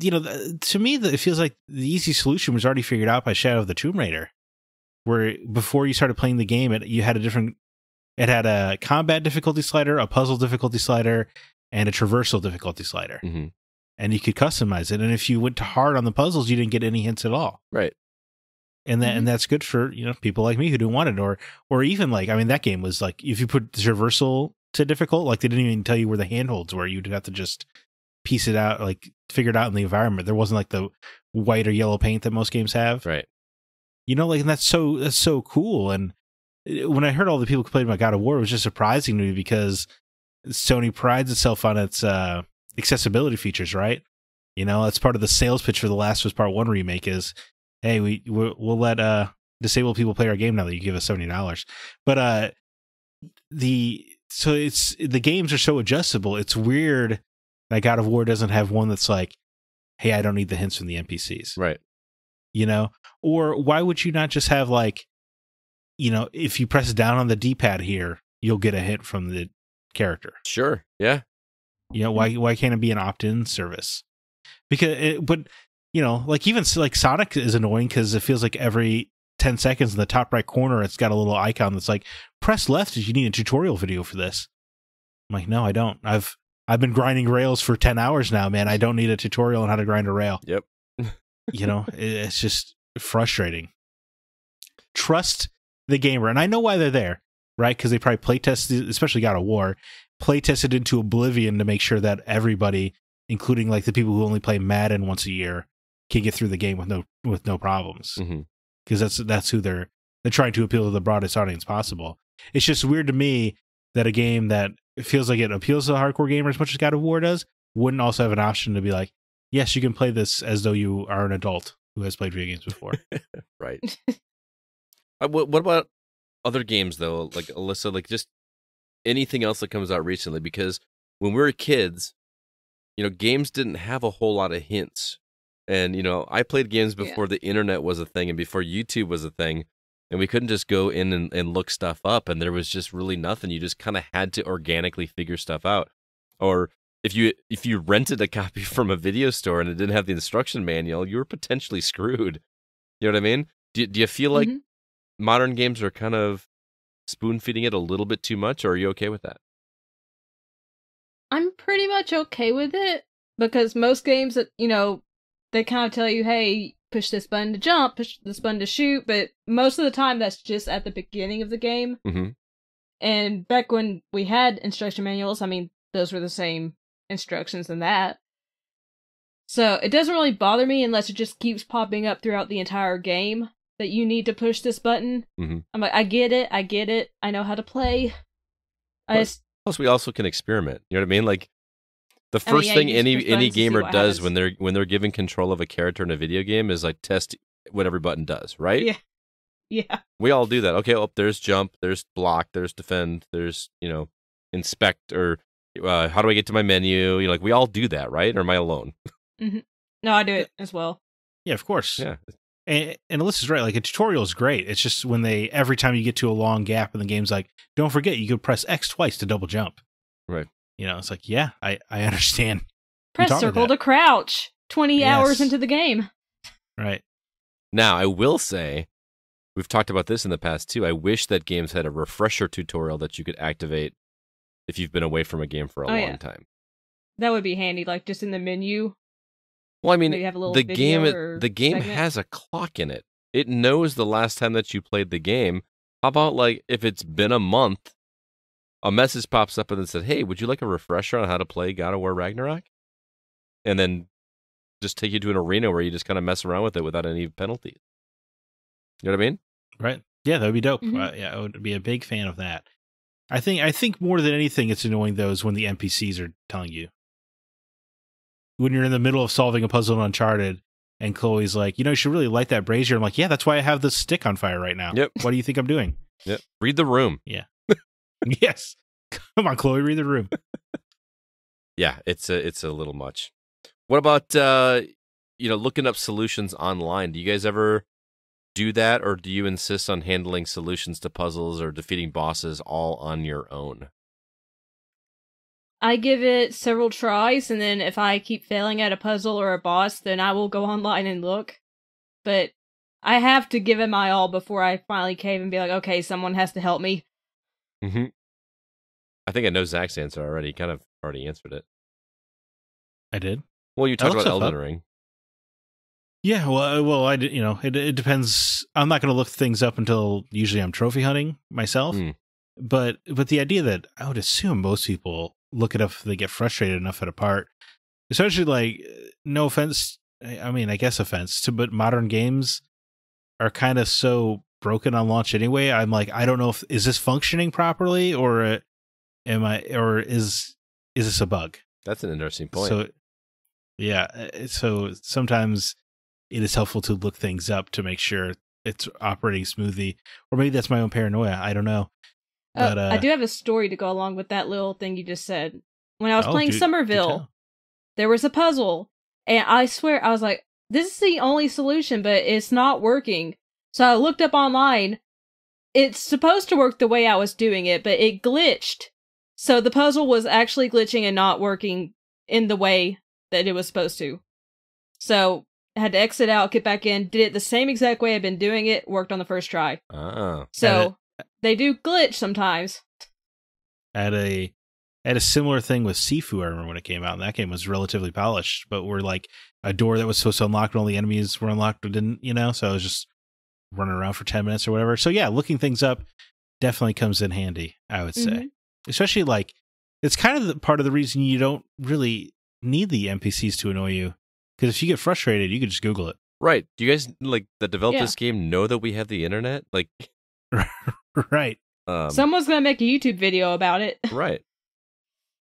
you know, to me, the, it feels like the easy solution was already figured out by Shadow of the Tomb Raider, where before you started playing the game, it you had a different. It had a combat difficulty slider, a puzzle difficulty slider, and a traversal difficulty slider, hmm and you could customize it. And if you went to hard on the puzzles, you didn't get any hints at all. Right. and that Mhm. and that's good for you know people like me who don't want it or or even like i mean that game was like if you put the traversal to difficult like they didn't even tell you where the handholds were you'd have to just piece it out like figure it out in the environment there wasn't like the white or yellow paint that most games have Right. you know like and that's so that's so cool and uh, when i heard all the people complaining about god of war it was just surprising to me because sony prides itself on its uh accessibility features right you know that's part of the sales pitch for the Last of Us part one remake is hey we we'll, we'll let uh disabled people play our game now that you give us $70 but uh the so it's the games are so adjustable it's weird that god of war doesn't have one that's like hey i don't need the hints from the npcs Right. you know or why would you not just have like you know if you press down on the d-pad here you'll get a hint from the character Sure. Yeah. You know mm-hmm. why why can't it be an opt-in service? Because it, but you know like even like sonic is annoying because it feels like every 10 seconds in the top right corner it's got a little icon that's like press left if you need a tutorial video for this. I'm like no i don't. I've i've been grinding rails for 10 hours now man. I don't need a tutorial on how to grind a rail. Yep. you know it- it's just frustrating. Trust the gamer and i know why they're there right? Because they probably play tested especially god of war play tested into oblivion to make sure that everybody including like the people who only play madden once a year can get through the game with no with no problems because that's that's who they're they're trying to appeal to the broadest audience possible it's just weird to me that a game that feels like it appeals to the hardcore gamer as much as god of war does wouldn't also have an option to be like yes you can play this as though you are an adult who has played video games before Right. uh, what, what about other games though? Like Alyssa, like just anything else that comes out recently? Because when we were kids, you know, games didn't have a whole lot of hints. And you know, I played games Yeah. before the internet was a thing and before YouTube was a thing, and we couldn't just go in and, and look stuff up, and there was just really nothing. You just kind of had to organically figure stuff out. Or if you if you rented a copy from a video store and it didn't have the instruction manual, you were potentially screwed. You know what I mean? Do, do you feel like Mhm. modern games are kind of spoon feeding it a little bit too much, or are you okay with that? I'm pretty much okay with it because most games that you know they kind of tell you, hey, push this button to jump, push this button to shoot, but most of the time that's just at the beginning of the game. Mm-hmm. And back when we had instruction manuals, I mean, those were the same instructions in that. So it doesn't really bother me unless it just keeps popping up throughout the entire game that you need to push this button. Mhm. I'm like, I get it, I get it, I know how to play. I just Plus, we also can experiment. You know what I mean? Like the I mean, first yeah, thing any any buttons to see gamer does happens. when they're when they're given control of a character in a video game is like test what every button does, right? Yeah. yeah. We all do that. Okay, oh, there's jump, there's block, there's defend, there's you know inspect or uh, how do I get to my menu? You know, like we all do that, right? Or am I alone? No, I do it as well. yeah of course Yeah, and, and alyssa's right like a tutorial is great it's just when they every time you get to a long gap in the game's like don't forget you could press x twice to double jump Right. you know it's like yeah i i understand Press circle to crouch. 20 Yes. hours into the game. right Now, I will say, we've talked about this in the past too. I wish that games had a refresher tutorial that you could activate if you've been away from a game for a Oh, long yeah. time. That would be handy, like just in the menu. Well, I mean, have a little the game the game segment. has a clock in it. It knows the last time that you played the game. How about like if it's been a month, a message pops up and it said, "Hey, would you like a refresher on how to play God of War Ragnarok?" And then just take you to an arena where you just kind of mess around with it without any penalties. You know what I mean? right yeah that would be dope Mhm. uh, yeah i would be a big fan of that i think i think more than anything it's annoying those when the npcs are telling you when you're in the middle of solving a puzzle in Uncharted, and Chloe's like, you know, you should really light that brazier. I'm like, yeah, that's why I have this stick on fire right now. Yep. What do you think I'm doing? Yep. Read the room. Yeah. yes. Come on, Chloe, read the room. Yeah, it's a it's a little much. What about uh you know looking up solutions online? Do you guys ever do that, or do you insist on handling solutions to puzzles or defeating bosses all on your own? I give it several tries, and then if I keep failing at a puzzle or a boss, then I will go online and look. But I have to give it my all before I finally cave and be like, okay, someone has to help me. Mm-hmm. I think I know Zack's answer already. He kind of already answered it. I did. Well, you talked about stuff Elden up. Ring. Yeah, well, uh, well, I did- you know it it depends. I'm not going to look things up until usually I'm trophy hunting myself. Mm. But but the idea that I would assume most people look it up if they get frustrated enough at a part, especially like uh, no offense, I mean I guess offense to, but modern games are kind of so broken on launch anyway. I'm like I don't know if is this functioning properly or uh, am I or is is this a bug? That's an interesting point. So, yeah. uh, So sometimes it is helpful to look things up to make sure it's operating smoothly, or maybe that's my own paranoia. I don't know. Uh, But uh, I do have a story to go along with that little thing you just said. When I was oh, playing do- do Somerville, tell. there was a puzzle, and I swear I was like, "This is the only solution, but it's not working." So I looked up online. It's supposed to work the way I was doing it, but it glitched. So the puzzle was actually glitching and not working in the way that it was supposed to. So I had to exit out, get back in, did it the same exact way I've been doing it, worked on the first try. ah, So they do glitch sometimes. At a a I had a similar thing with Sifu. I remember when it came out, and that game was relatively polished, but we're like a door that was supposed to unlock and all the enemies were unlocked but didn't, you know. So I was just running around for ten minutes or whatever. So yeah, looking things up definitely comes in handy. I would say, Mhm. especially like it's kind of the part of the reason you don't really need the NPCs to annoy you. Because if you get frustrated, you could just Google it. right. Do you guys like that developed Yeah. this game know that we have the internet? Like, right. um, Someone's gonna make a YouTube video about it. right.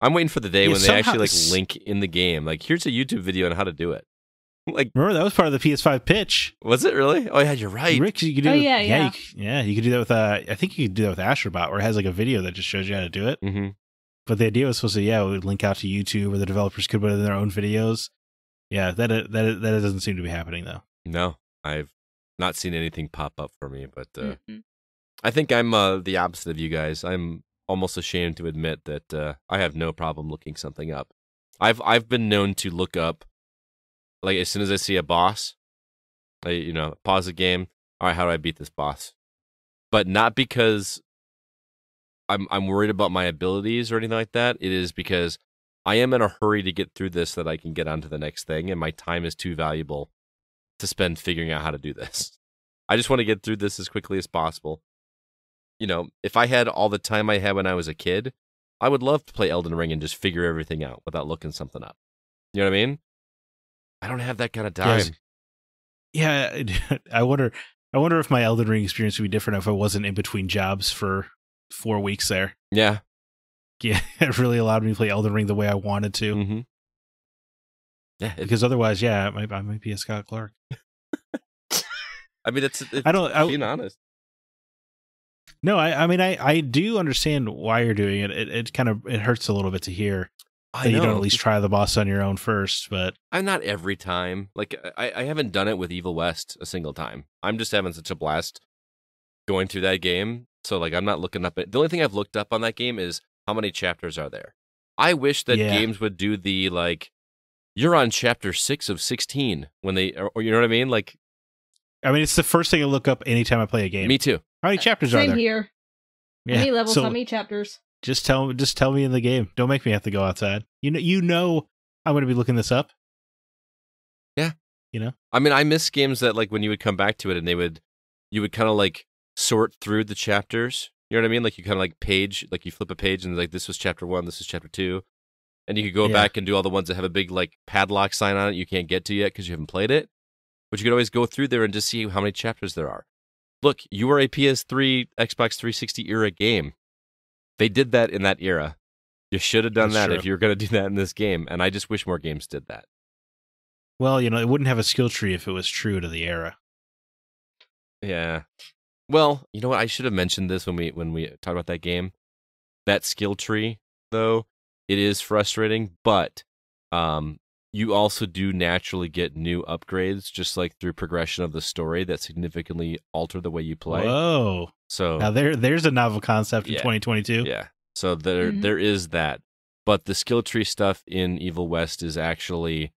I'm waiting for the day Yeah, when they somehow actually like link in the game. Like, here's a YouTube video on how to do it. Like, Remember that was part of the PS5 pitch. was it really? Oh yeah, you're right. Rick, you could do Oh, it- yeah, yeah, yeah. You, c- yeah. You could do that with uh, I think you could do that with Astrobot, where it has like a video that just shows you how to do it. hmm But the idea was supposed to, yeah, it would link out to YouTube, or the developers could put it in their own videos. Yeah, that that that doesn't seem to be happening though. No, I've not seen anything pop up for me, but uh, Mhm. I think I'm uh, the opposite of you guys. I'm almost ashamed to admit that uh, I have no problem looking something up. I've I've been known to look up, like as soon as I see a boss, I you know pause the game. All right, how do I beat this boss? But not because I'm I'm worried about my abilities or anything like that. It is because I am in a hurry to get through this that I can get on to the next thing, and my time is too valuable to spend figuring out how to do this. I just want to get through this as quickly as possible. You know, if I had all the time I had when I was a kid, I would love to play Elden Ring and just figure everything out without looking something up. You know what I mean? I don't have that kind of time. Yes. Yeah, I wonder. I wonder if my Elden Ring experience would be different if I wasn't in between jobs for four weeks there. Yeah. Yeah, it really allowed me to play Elden Ring the way I wanted to. Mm-hmm. Yeah. it- Because otherwise, yeah, I might, I might be a Scott Clark. I mean, it's, it's I don't. I, being honest. No, I, I mean, I, I do understand why you're doing it. It, it kind of it hurts a little bit to hear that you don't at least try the boss on your own first. But I'm not every time. Like I, I haven't done it with Evil West a single time. I'm just having such a blast going through that game. So like I'm not looking up it. The only thing I've looked up on that game is how many chapters are there. I wish that Yeah. games would do the like you're on chapter 6 of 16 when they or, or you know what I mean? Like I mean, it's the first thing I look up anytime I play a game. me too. How many chapters are Same there? here. Yeah. How many levels? So how many chapters? just tell just tell me in the game. Don't make me have to go outside. You know, you know, I'm going to be looking this up. Yeah. You know? I mean, I miss games that like when you would come back to it and they would you would kind of like sort through the chapters. You know what I mean? Like you kind of like page, like you flip a page and like this was chapter 1, this is chapter 2. And you could go Yeah. back and do all the ones that have a big like padlock sign on it you can't get to yet because you haven't played it. But you could always go through there and just see how many chapters there are. Look, you are a PS3, Xbox 360 era game. They did that in that era. You should have done That's that if you were going to do that in this game. And I just wish more games did that. Well, you know, it wouldn't have a skill tree if it was true to the era. Yeah. Well, you know what? I should have mentioned this when we when we talked about that game. That skill tree, though, it is frustrating, but um, you also do naturally get new upgrades, just like through progression of the story that significantly alter the way you play. Whoa! So Now there, there's a novel concept in Yeah. 2022. yeah, so there Mhm. there is that, but the skill tree stuff in Evil West is actually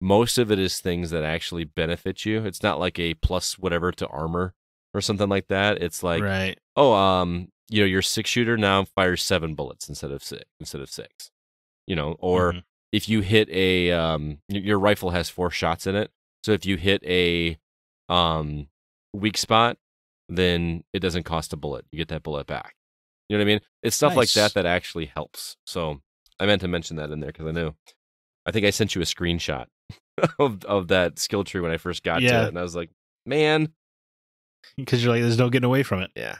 most of it is things that actually benefit you. It's not like a plus whatever to armor or something like that. It's like right. oh, um, you know, your six shooter now fires seven bullets instead of six instead of six. You know, or Mhm. If you hit a um, your rifle has four shots in it, so if you hit a um weak spot, then it doesn't cost a bullet. You get that bullet back. You know what I mean? It's stuff like that that actually helps. So I meant to mention that in there because I knew. I think I sent you a screenshot of of that skill tree when I first got to it, and I was like, man, because you're like, there's no getting away from it. yeah.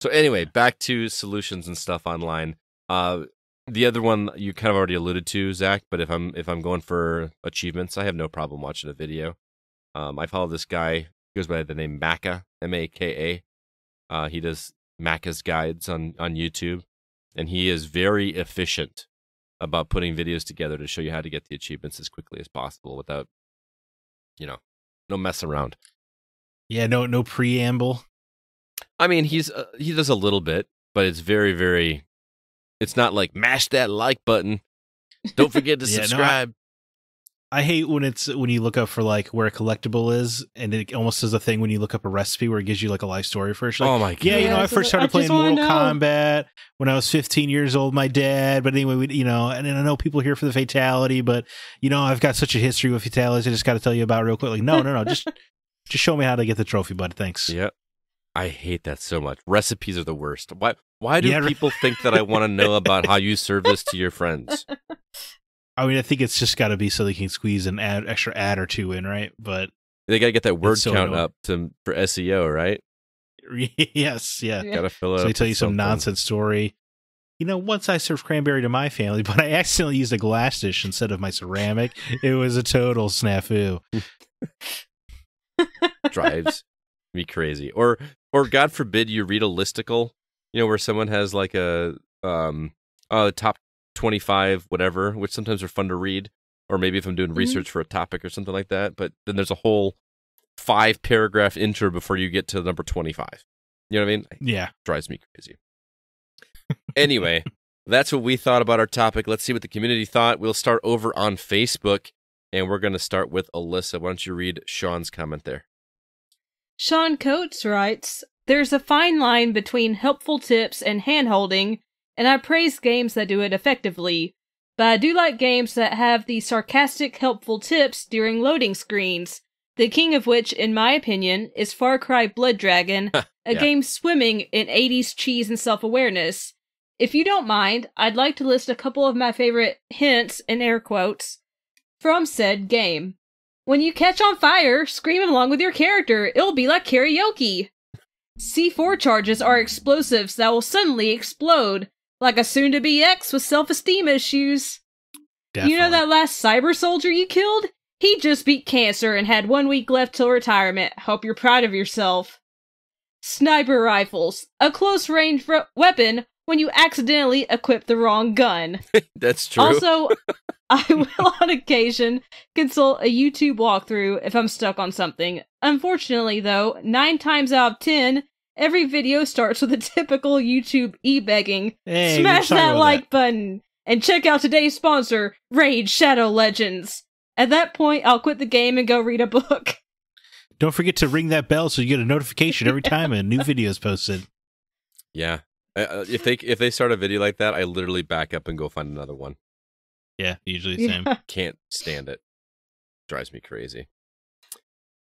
So anyway, back to solutions and stuff online. Uh, the other one you kind of already alluded to, Zack. But if I'm if I'm going for achievements, I have no problem watching a video. Um, I follow this guy. He goes by the name Maka, M A K A. Uh, he does Maka's guides on on YouTube, and he is very efficient about putting videos together to show you how to get the achievements as quickly as possible without, you know, no mess around. Yeah, no, no preamble. I mean, he's uh, he does a little bit, but it's very very. It's not like mash that like button. Don't forget to Yeah, no, I- subscribe. I hate when it's when you look up for like where a collectible is, and it almost does a thing when you look up a recipe where it gives you like a life story first. Like, oh my god! yeah, you know, I first started just playing Mortal know. Kombat when I was 15 years old. My dad, but anyway, we, you know, and, and I know people here for the fatality, but you know, I've got such a history with fatalities. I just got to tell you about it real quick. Like, no, no, no, just just show me how to get the trophy, bud. Thanks. Yep. I hate that so much. Recipes are the worst. Why? Why do Yeah, right. people think that I want to know about how you serve this to your friends? I mean, I think it's just got to be so they can squeeze an ad, extra ad or two in, right? But They gotta get that word so count annoying. up to for SEO, right? yes, yeah. Yeah. Gotta fill it. So they tell you some something. nonsense story. You know, once I served cranberry to my family, but I accidentally used a glass dish instead of my ceramic. It was a total snafu. drives me crazy. Or or God forbid you read a listicle, you know, where someone has like a um uh top twenty five whatever, which sometimes are fun to read. Or maybe if I'm doing Mhm. research for a topic or something like that. But then there's a whole five paragraph intro before you get to number twenty five. You know what I mean? It Yeah. drives me crazy. anyway, that's what we thought about our topic. Let's see what the community thought. We'll start over on Facebook. And we're going to start with Alyssa. Why don't you read Sean's comment there? Sean Coates writes, There's a fine line between helpful tips and handholding, and I praise games that do it effectively. But I do like games that have the sarcastic, helpful tips during loading screens. The king of which, in my opinion, is Far Cry Blood Dragon, a Yeah. game swimming in 80s cheese and self awareness. If you don't mind, I'd like to list a couple of my favorite hints in air quotes from said game. When you catch on fire, scream along with your character. It'll be like karaoke. C4 charges are explosives that will suddenly explode, like a soon to be ex with self esteem issues. Definitely. You know that last cyber soldier you killed? He just beat cancer and had one week left till retirement. Hope you're proud of yourself. Sniper rifles, a close range weapon when you accidentally equip the wrong gun. That's true. Also, I will on occasion consult a YouTube walkthrough if I'm stuck on something. Unfortunately, though, nine times out of ten, every video starts with a typical YouTube e-begging. Hey, Smash that about like button and check out today's sponsor, Raid Shadow Legends. At that point, I'll quit the game and go read a book. Don't forget to ring that bell so you get a notification every time a new video is posted. yeah. Uh, Uh, if they if they start a video like that, I literally back up and go find another one. Yeah, usually the same. Can't stand it. Drives me crazy.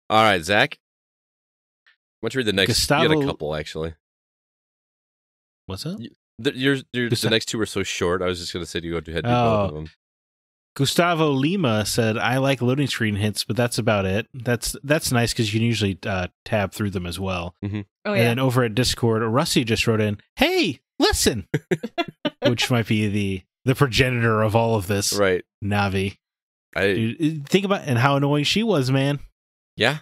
All right, Zack. Why don't you read the next? you Gustavo- had a couple actually. What's up? The, yours, your, the next two were so short. I was just going to say to you go ahead and do both Oh. of them. Gustavo Lima said, "I like loading screen hits, but that's about it. That's that's nice because you can usually uh, tab through them as well." Oh And yeah. then over at Discord, Rusty just wrote in, "Hey, listen," which might be the the progenitor of all of this. Right. Navi. I Dude, think about and how annoying she was, man. yeah.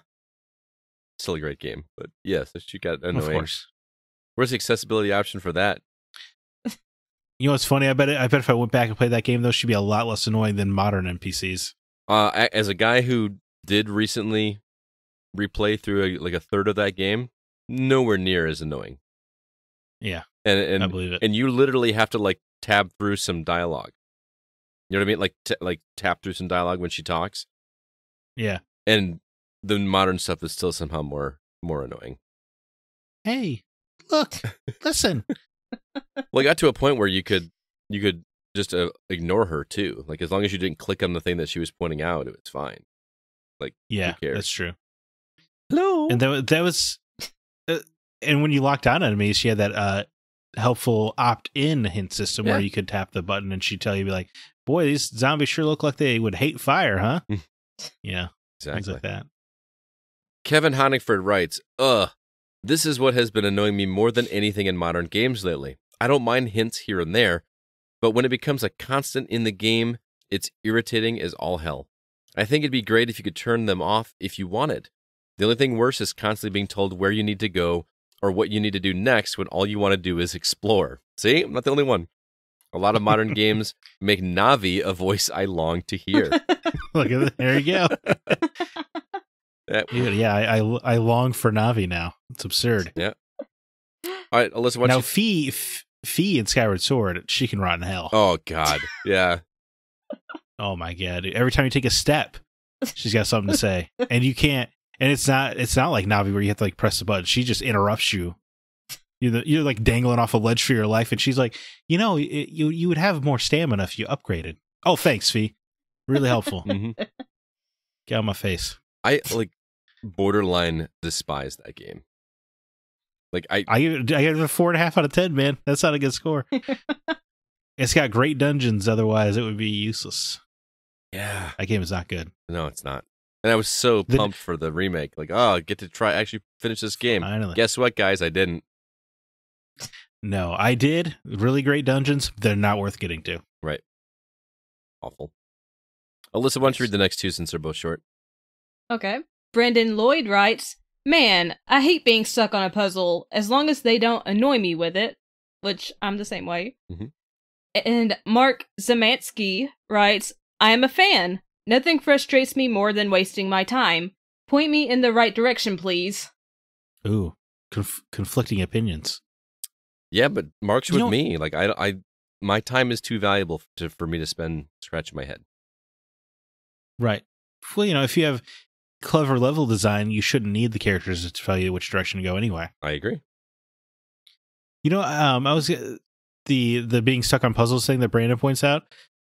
Still a great game, but yes, she got Of annoying. course. Where's the accessibility option for that? You know what's funny? I bet I bet if I went back and played that game, though, she'd be a lot less annoying than modern NPCs. Uh, as a guy who did recently replay through a, like a third of that game, nowhere near as annoying. Yeah, And and I believe it. and you literally have to like tab through some dialogue. You know what I mean? Like t- like tap through some dialogue when she talks. yeah. And the modern stuff is still somehow more more annoying. Hey, look, listen. Well, it got to a point where you could you could just uh, ignore her too. Like as long as you didn't click on the thing that she was pointing out, it was fine. Like yeah, cares? that's true. Hello. And that that was, uh, and when you locked on enemies, she had that uh helpful opt-in hint system where you could tap the button and she'd tell you, be like, "Boy, these zombies sure look like they would hate fire, huh?" Mm. yeah, things exactly. like that. Kevin Honigford writes, Ugh, this is what has been annoying me more than anything in modern games lately. I don't mind hints here and there, but when it becomes a constant in the game, it's irritating as all hell. I think it'd be great if you could turn them off if you wanted. The only thing worse is constantly being told where you need to go or what you need to do next when all you want to do is explore. See, I'm not the only one. A lot of modern games make Navi a voice I long to hear. Look at that. There you go. Yeah. Dude, yeah, I, I I long for Navi now. It's absurd. Yeah. All right, Alyssa, why now, you Fi, F- Fi in Skyward Sword, she can rot in hell. Oh God, yeah. Oh my god! Every time you take a step, she's got something to say, and you can't. And it's not. It's not like Navi where you have to like press the button. She just interrupts you. You're the, you're like dangling off a ledge for your life, and she's like, you know, it, you you would have more stamina if you upgraded. Oh, thanks, Fi. Really helpful. hmm Get on my face. I like borderline despise that game. Like I, I give it, I give it a four and a half out of ten. Man, that's not a good score. it's got great dungeons. Otherwise, it would be useless. yeah, That game is not good. no, it's not. And I was so The- pumped for the remake. Like, oh, I get to try actually finish this game. Finally. Guess what, guys? I didn't. No, I did. Really great dungeons. They're not worth getting to. Right. Awful. Alyssa, why don't you read the next two since they're both short? Okay. Brendan Lloyd writes, Man, I hate being stuck on a puzzle as long as they don't annoy me with it, which I'm the same way. Mhm. And Mark Zamansky writes, I am a fan. Nothing frustrates me more than wasting my time. Point me in the right direction, please. Ooh, conf- conflicting opinions. Yeah, but Mark's You with know- me. Like I, I, my time is too valuable to, for me to spend scratching my head. Right. Well, you know, if you have clever level design, you shouldn't need the characters to tell you which direction to go anyway. I agree. You know, um, I was uh, the the being stuck on puzzles thing that Brandon points out.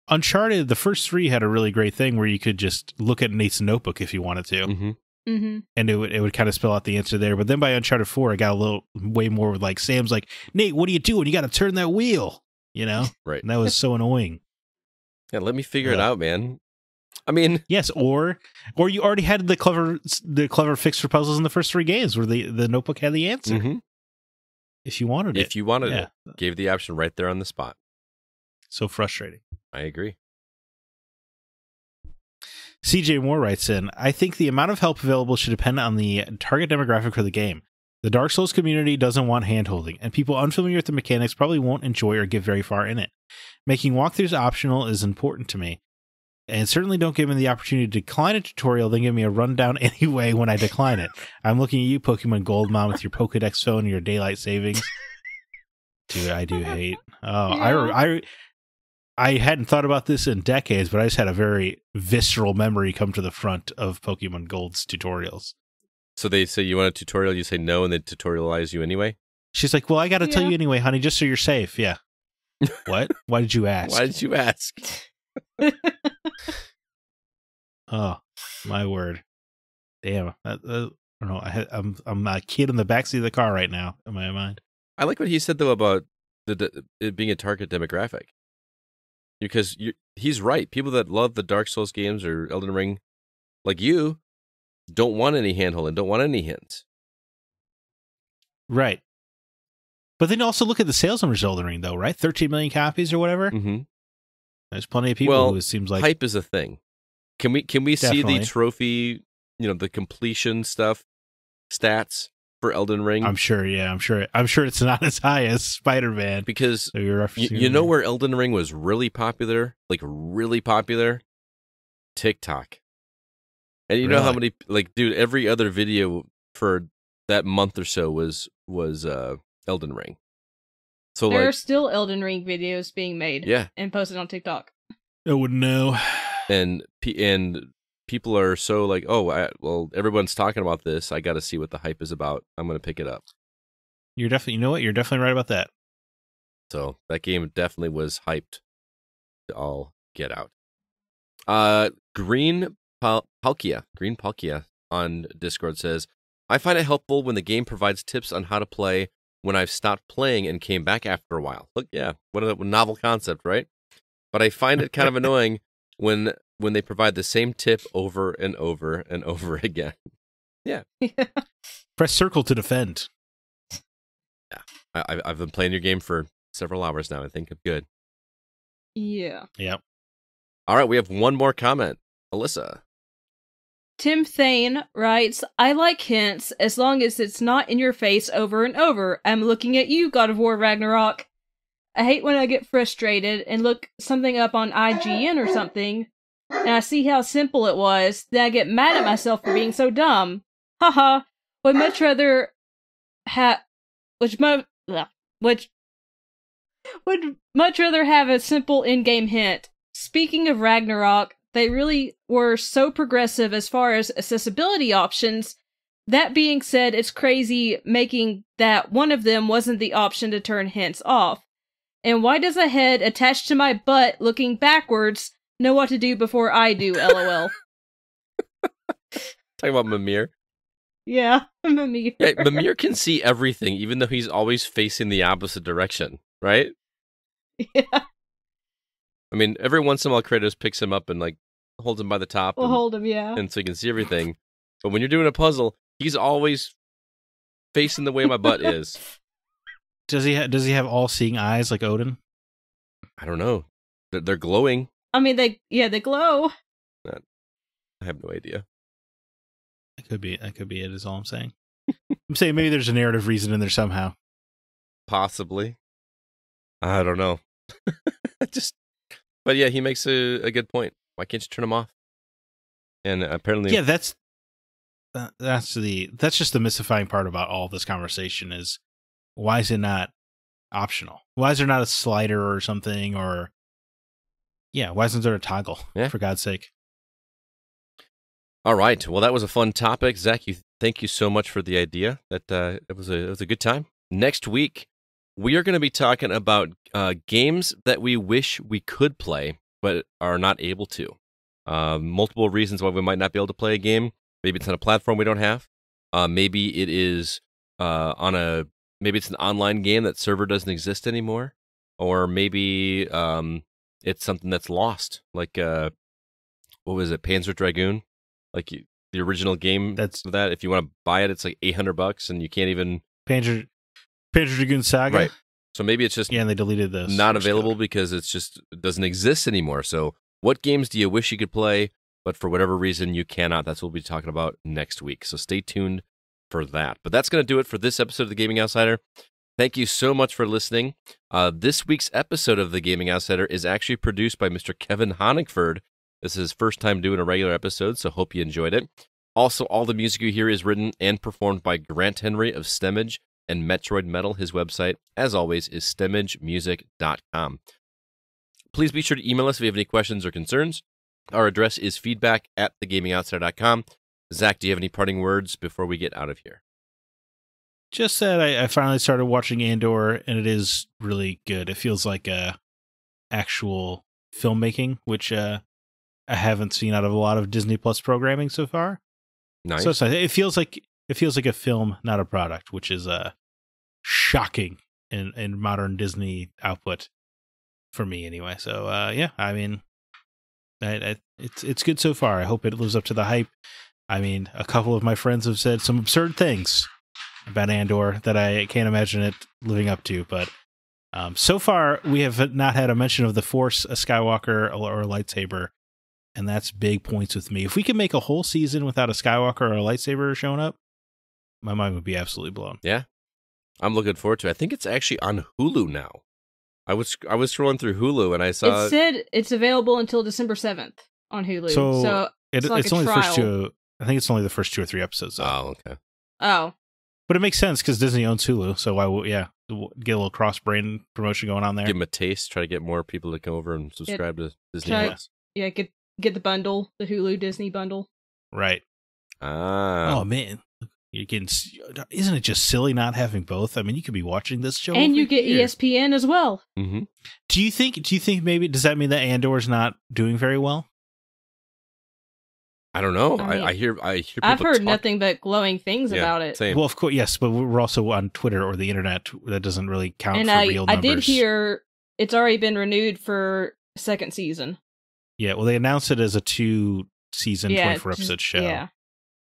Uncharted, the first three had a really great thing where you could just look at Nate's notebook if you wanted to, hmm Mm-hmm. and it would it would kind of spell out the answer there. But then by Uncharted Four, it got a little way more with like Sam's like Nate, what are you doing? You got to turn that wheel, you know, Right. and that was so annoying. Yeah, let me figure it out, man. I mean, Yes, or or you already had the clever the clever fix for puzzles in the first three games where the the notebook had the answer mhm. if you wanted it. if you wanted yeah, it, gave the option right there on the spot. So frustrating. I agree. CJ Moore writes in, I think the amount of help available should depend on the target demographic for the game. The Dark Souls community doesn't want handholding, and people unfamiliar with the mechanics probably won't enjoy or get very far in it. Making walkthroughs optional is important to me. And certainly don't give me the opportunity to decline a tutorial, then give me a rundown anyway when I decline it. I'm looking at you, Pokemon Gold Mom, with your Pokedex phone and your daylight savings. Dude, I do hate. Oh, I, I, I hadn't thought about this in decades, but I just had a very visceral memory come to the front of Pokemon Gold's tutorials. So they say you want a tutorial, you say no, and they tutorialize you anyway. She's like, "Well, I got to tell you anyway, honey, just so you're safe." Yeah. what? Why did you ask? Why did you ask? Oh, my word! Damn. That, that- I don't know. I had, I'm I'm a kid in the backseat of the car right now. In my mind. I like what he said though about the, the it being a target demographic. Because you, he's right. People that love the Dark Souls games or Elden Ring, like you, don't want any handholding, don't want any hints. Right. But then also look at the sales numbers of Elden Ring, though, right? 13 million copies or whatever. Mm-hmm. There's plenty of people Well, who it seems like Hype is a thing. Can we can we see the trophy? You know, the completion stuff, stats for Elden Ring I'm sure. Yeah, I'm sure. I'm sure it's not as high as Spider Man. because So you're you, referencing you know where Elden Ring was really popular, like really popular, TikTok. And you know how many like dude, every other video for that month or so was was uh Elden Ring. So there are still Elden Ring videos being made yeah, and posted on TikTok. I wouldn't know. and pe- and people are so like, "Oh, I, well, everyone's talking about this. I got to see what the hype is about. I'm going to pick it up." You're definitely. You know what? You're definitely right about that. So that game definitely was hyped to all get out. Uh, Green Pal- Palkia, Green Palkia on Discord says, I find it helpful when the game provides tips on how to play when I've stopped playing and came back after a while. Look, yeah, what a novel concept, right? But I find it kind of annoying when when they provide the same tip over and over and over again. Yeah. Press circle to defend. I, I- I've been playing your game for several hours now. I think I'm good. yeah. Yep. All right, we have one more comment. Alyssa. Tim Thane writes, I like hints as long as it's not in your face over and over. I'm looking at you, God of War Ragnarok. I hate when I get frustrated and look something up on IGN or something, and I see how simple it was, then I get mad at myself for being so dumb. Haha. Would much rather have. Which mo. Which. Would much rather have a simple in game hint. Speaking of Ragnarok, they really were so progressive as far as accessibility options. That being said, it's crazy making that one of them wasn't the option to turn hints off. And why does a head attached to my butt looking backwards know what to do before I do, lol? Talking about Mimir. yeah, Mimir. Yeah, Mimir can see everything, even though he's always facing the opposite direction, right? Yeah, I mean, every once in a while, Kratos picks him up and like holds him by the top, we'll and, hold him, yeah. and so he can see everything. But when you're doing a puzzle, he's always facing the way my butt is. Does he? Ha- does he have all seeing eyes like Odin? I don't know. They're, they're glowing. I mean, they, yeah, they glow. I have no idea. That could be. That could be it. Is all I'm saying. I'm saying maybe there's a narrative reason in there somehow. Possibly. I don't know. Just, but yeah, he makes a, a good point. Why can't you turn them off? And apparently, Yeah, that's that, that's the that's just the mystifying part about all this conversation is why is it not optional? Why is there not a slider or something or yeah, why isn't there a toggle? Yeah. For God's sake. All right. Well, that was a fun topic, Zack. You thank you so much for the idea. That uh, it was a it was a good time. Next week, we are going to be talking about uh, games that we wish we could play but are not able to. Uh, multiple reasons why we might not be able to play a game. Maybe it's on a platform we don't have. Uh, maybe it is uh, on a maybe it's an online game that server doesn't exist anymore, or maybe um, it's something that's lost, like uh, what was it, Panzer Dragoon, like you, the original game. That's of that if you want to buy it, it's like eight hundred bucks, and you can't even. Panzer Panzer Dragoon Saga. Right. So maybe it's just Yeah, and they deleted this. not available because it's just it doesn't exist anymore. So, what games do you wish you could play, but for whatever reason you cannot? That's what we'll be talking about next week. So, stay tuned for that. But that's going to do it for this episode of the Gaming Outsider. Thank you so much for listening. Uh, this week's episode of the Gaming Outsider is actually produced by Mr. Kevin Honigford. This is his first time doing a regular episode, so hope you enjoyed it. Also, all the music you hear is written and performed by Grant Henry of Stemage and Metroid Metal. His website, as always, is stemagemusic.com. Please be sure to email us if you have any questions or concerns. Our address is feedback at thegamingoutsider.com. Zack, do you have any parting words before we get out of here? Just said I, I finally started watching Andor and it is really good. It feels like uh actual filmmaking, which uh I haven't seen out of a lot of Disney Plus programming so far. Nice. So nice. it feels like it feels like a film, not a product, which is uh shocking in in modern Disney output for me anyway. So uh yeah, I mean I, I, it's it's good so far. I hope it lives up to the hype. I mean, a couple of my friends have said some absurd things about Andor that I can't imagine it living up to, but um, so far we have not had a mention of the Force, a Skywalker, or, or a lightsaber, and that's big points with me. If we can make a whole season without a Skywalker or a lightsaber showing up, my mind would be absolutely blown. Yeah, I'm looking forward to it. I think it's actually on Hulu now. I was I was scrolling through Hulu and I saw it said it's available until December seventh on Hulu. So- So, It, It's like it's a only the first two. I think it's only the first two or three episodes. Though. Oh, okay. oh, But it makes sense because Disney owns Hulu, so why? would Yeah, get a little cross brand promotion going on there. Give them a taste, try to get more people to come over and subscribe to Disney Try- Plus. yeah, get get the bundle, the Hulu Disney bundle. Right. Ah. oh man, you can. Isn't it just silly not having both? I mean, you could be watching this show, and you get here. ESPN as well. hmm Do you think? Do you think maybe does that mean that Andor's not doing very well? I don't know. I I, mean, I hear I hear people I've heard talk- nothing but glowing things Yeah, about it. Same. Well, of course, yes, but we're also on Twitter or the internet. That doesn't really count and for I, real I did hear it's already been renewed for second season. Yeah, well, they announced it as a two season, yeah, twenty four episode show. Yeah,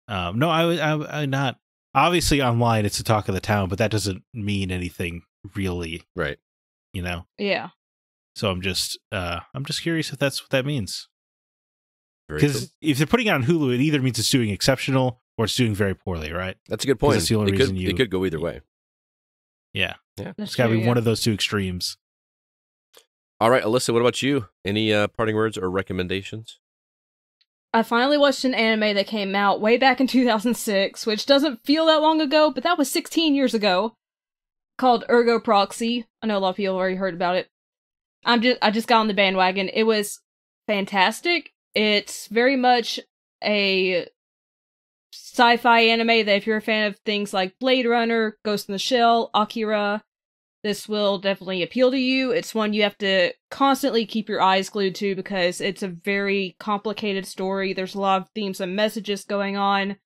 Um, no, I, I, I not obviously online. It's the talk of the town, but that doesn't mean anything really, right. you know. yeah. So I'm just, uh, I'm just curious if that's what that means. Very cool. Because if they're putting it on Hulu, it either means it's doing exceptional or it's doing very poorly, right? That's a good point. it's the only it reason could you- it could go either way. Yeah, That's it's got to be yeah. one of those two extremes. All right, Alyssa, what about you? Any uh, parting words or recommendations? I finally watched an anime that came out way back in 2006, which doesn't feel that long ago, but that was 16 years ago. Called Ergo Proxy. I know a lot of people have already heard about it. I'm just I just got on the bandwagon. It was fantastic. It's very much a sci-fi anime that if you're a fan of things like Blade Runner, Ghost in the Shell, Akira, this will definitely appeal to you. It's one you have to constantly keep your eyes glued to because it's a very complicated story. There's a lot of themes and messages going on,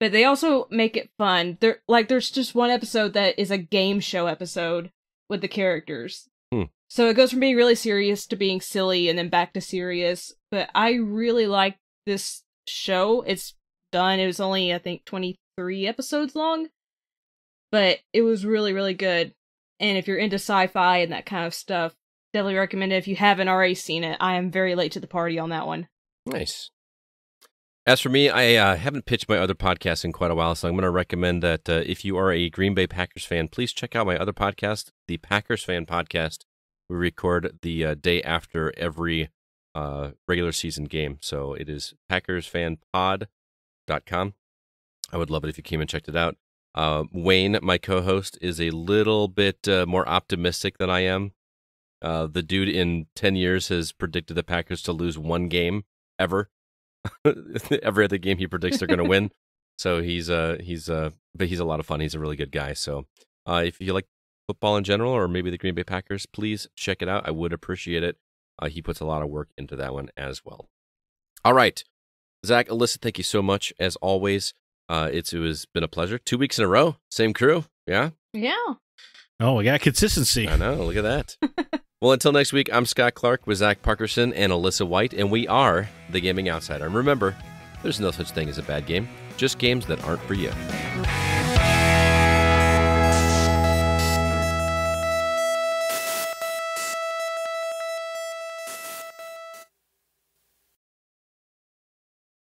but they also make it fun. There like there's just one episode that is a game show episode with the characters. Hmm. So it goes from being really serious to being silly and then back to serious. But I really like this show. It's done. It was only I think 23 episodes long, but it was really really good. And if you're into sci-fi and that kind of stuff, definitely recommend it. If you haven't already seen it, I am very late to the party on that one. Nice. As for me, I uh, haven't pitched my other podcast in quite a while, so I'm going to recommend that uh, if you are a Green Bay Packers fan, please check out my other podcast, the Packers Fan Podcast. We record the uh, day after every uh, regular season game, so it is PackersFanPod.com. I would love it if you came and checked it out. Uh, Wayne, my co-host, is a little bit uh, more optimistic than I am. Uh, the dude in ten years has predicted the Packers to lose one game ever. Every other game he predicts they're going to win. So he's uh he's uh but he's a lot of fun. He's a really good guy. So uh, if you like football in general, or maybe the Green Bay Packers, please check it out. I would appreciate it. Uh, he puts a lot of work into that one as well. All right, Zack, Alyssa, thank you so much as always. Uh, it's it was been a pleasure. Two weeks in a row, same crew. Yeah, Yeah. Oh, we got consistency. I know. Look at that. well, until next week, I'm Scott Clark with Zack Parkerson and Alyssa White, and we are the Gaming Outsider. And remember, there's no such thing as a bad game, just games that aren't for you.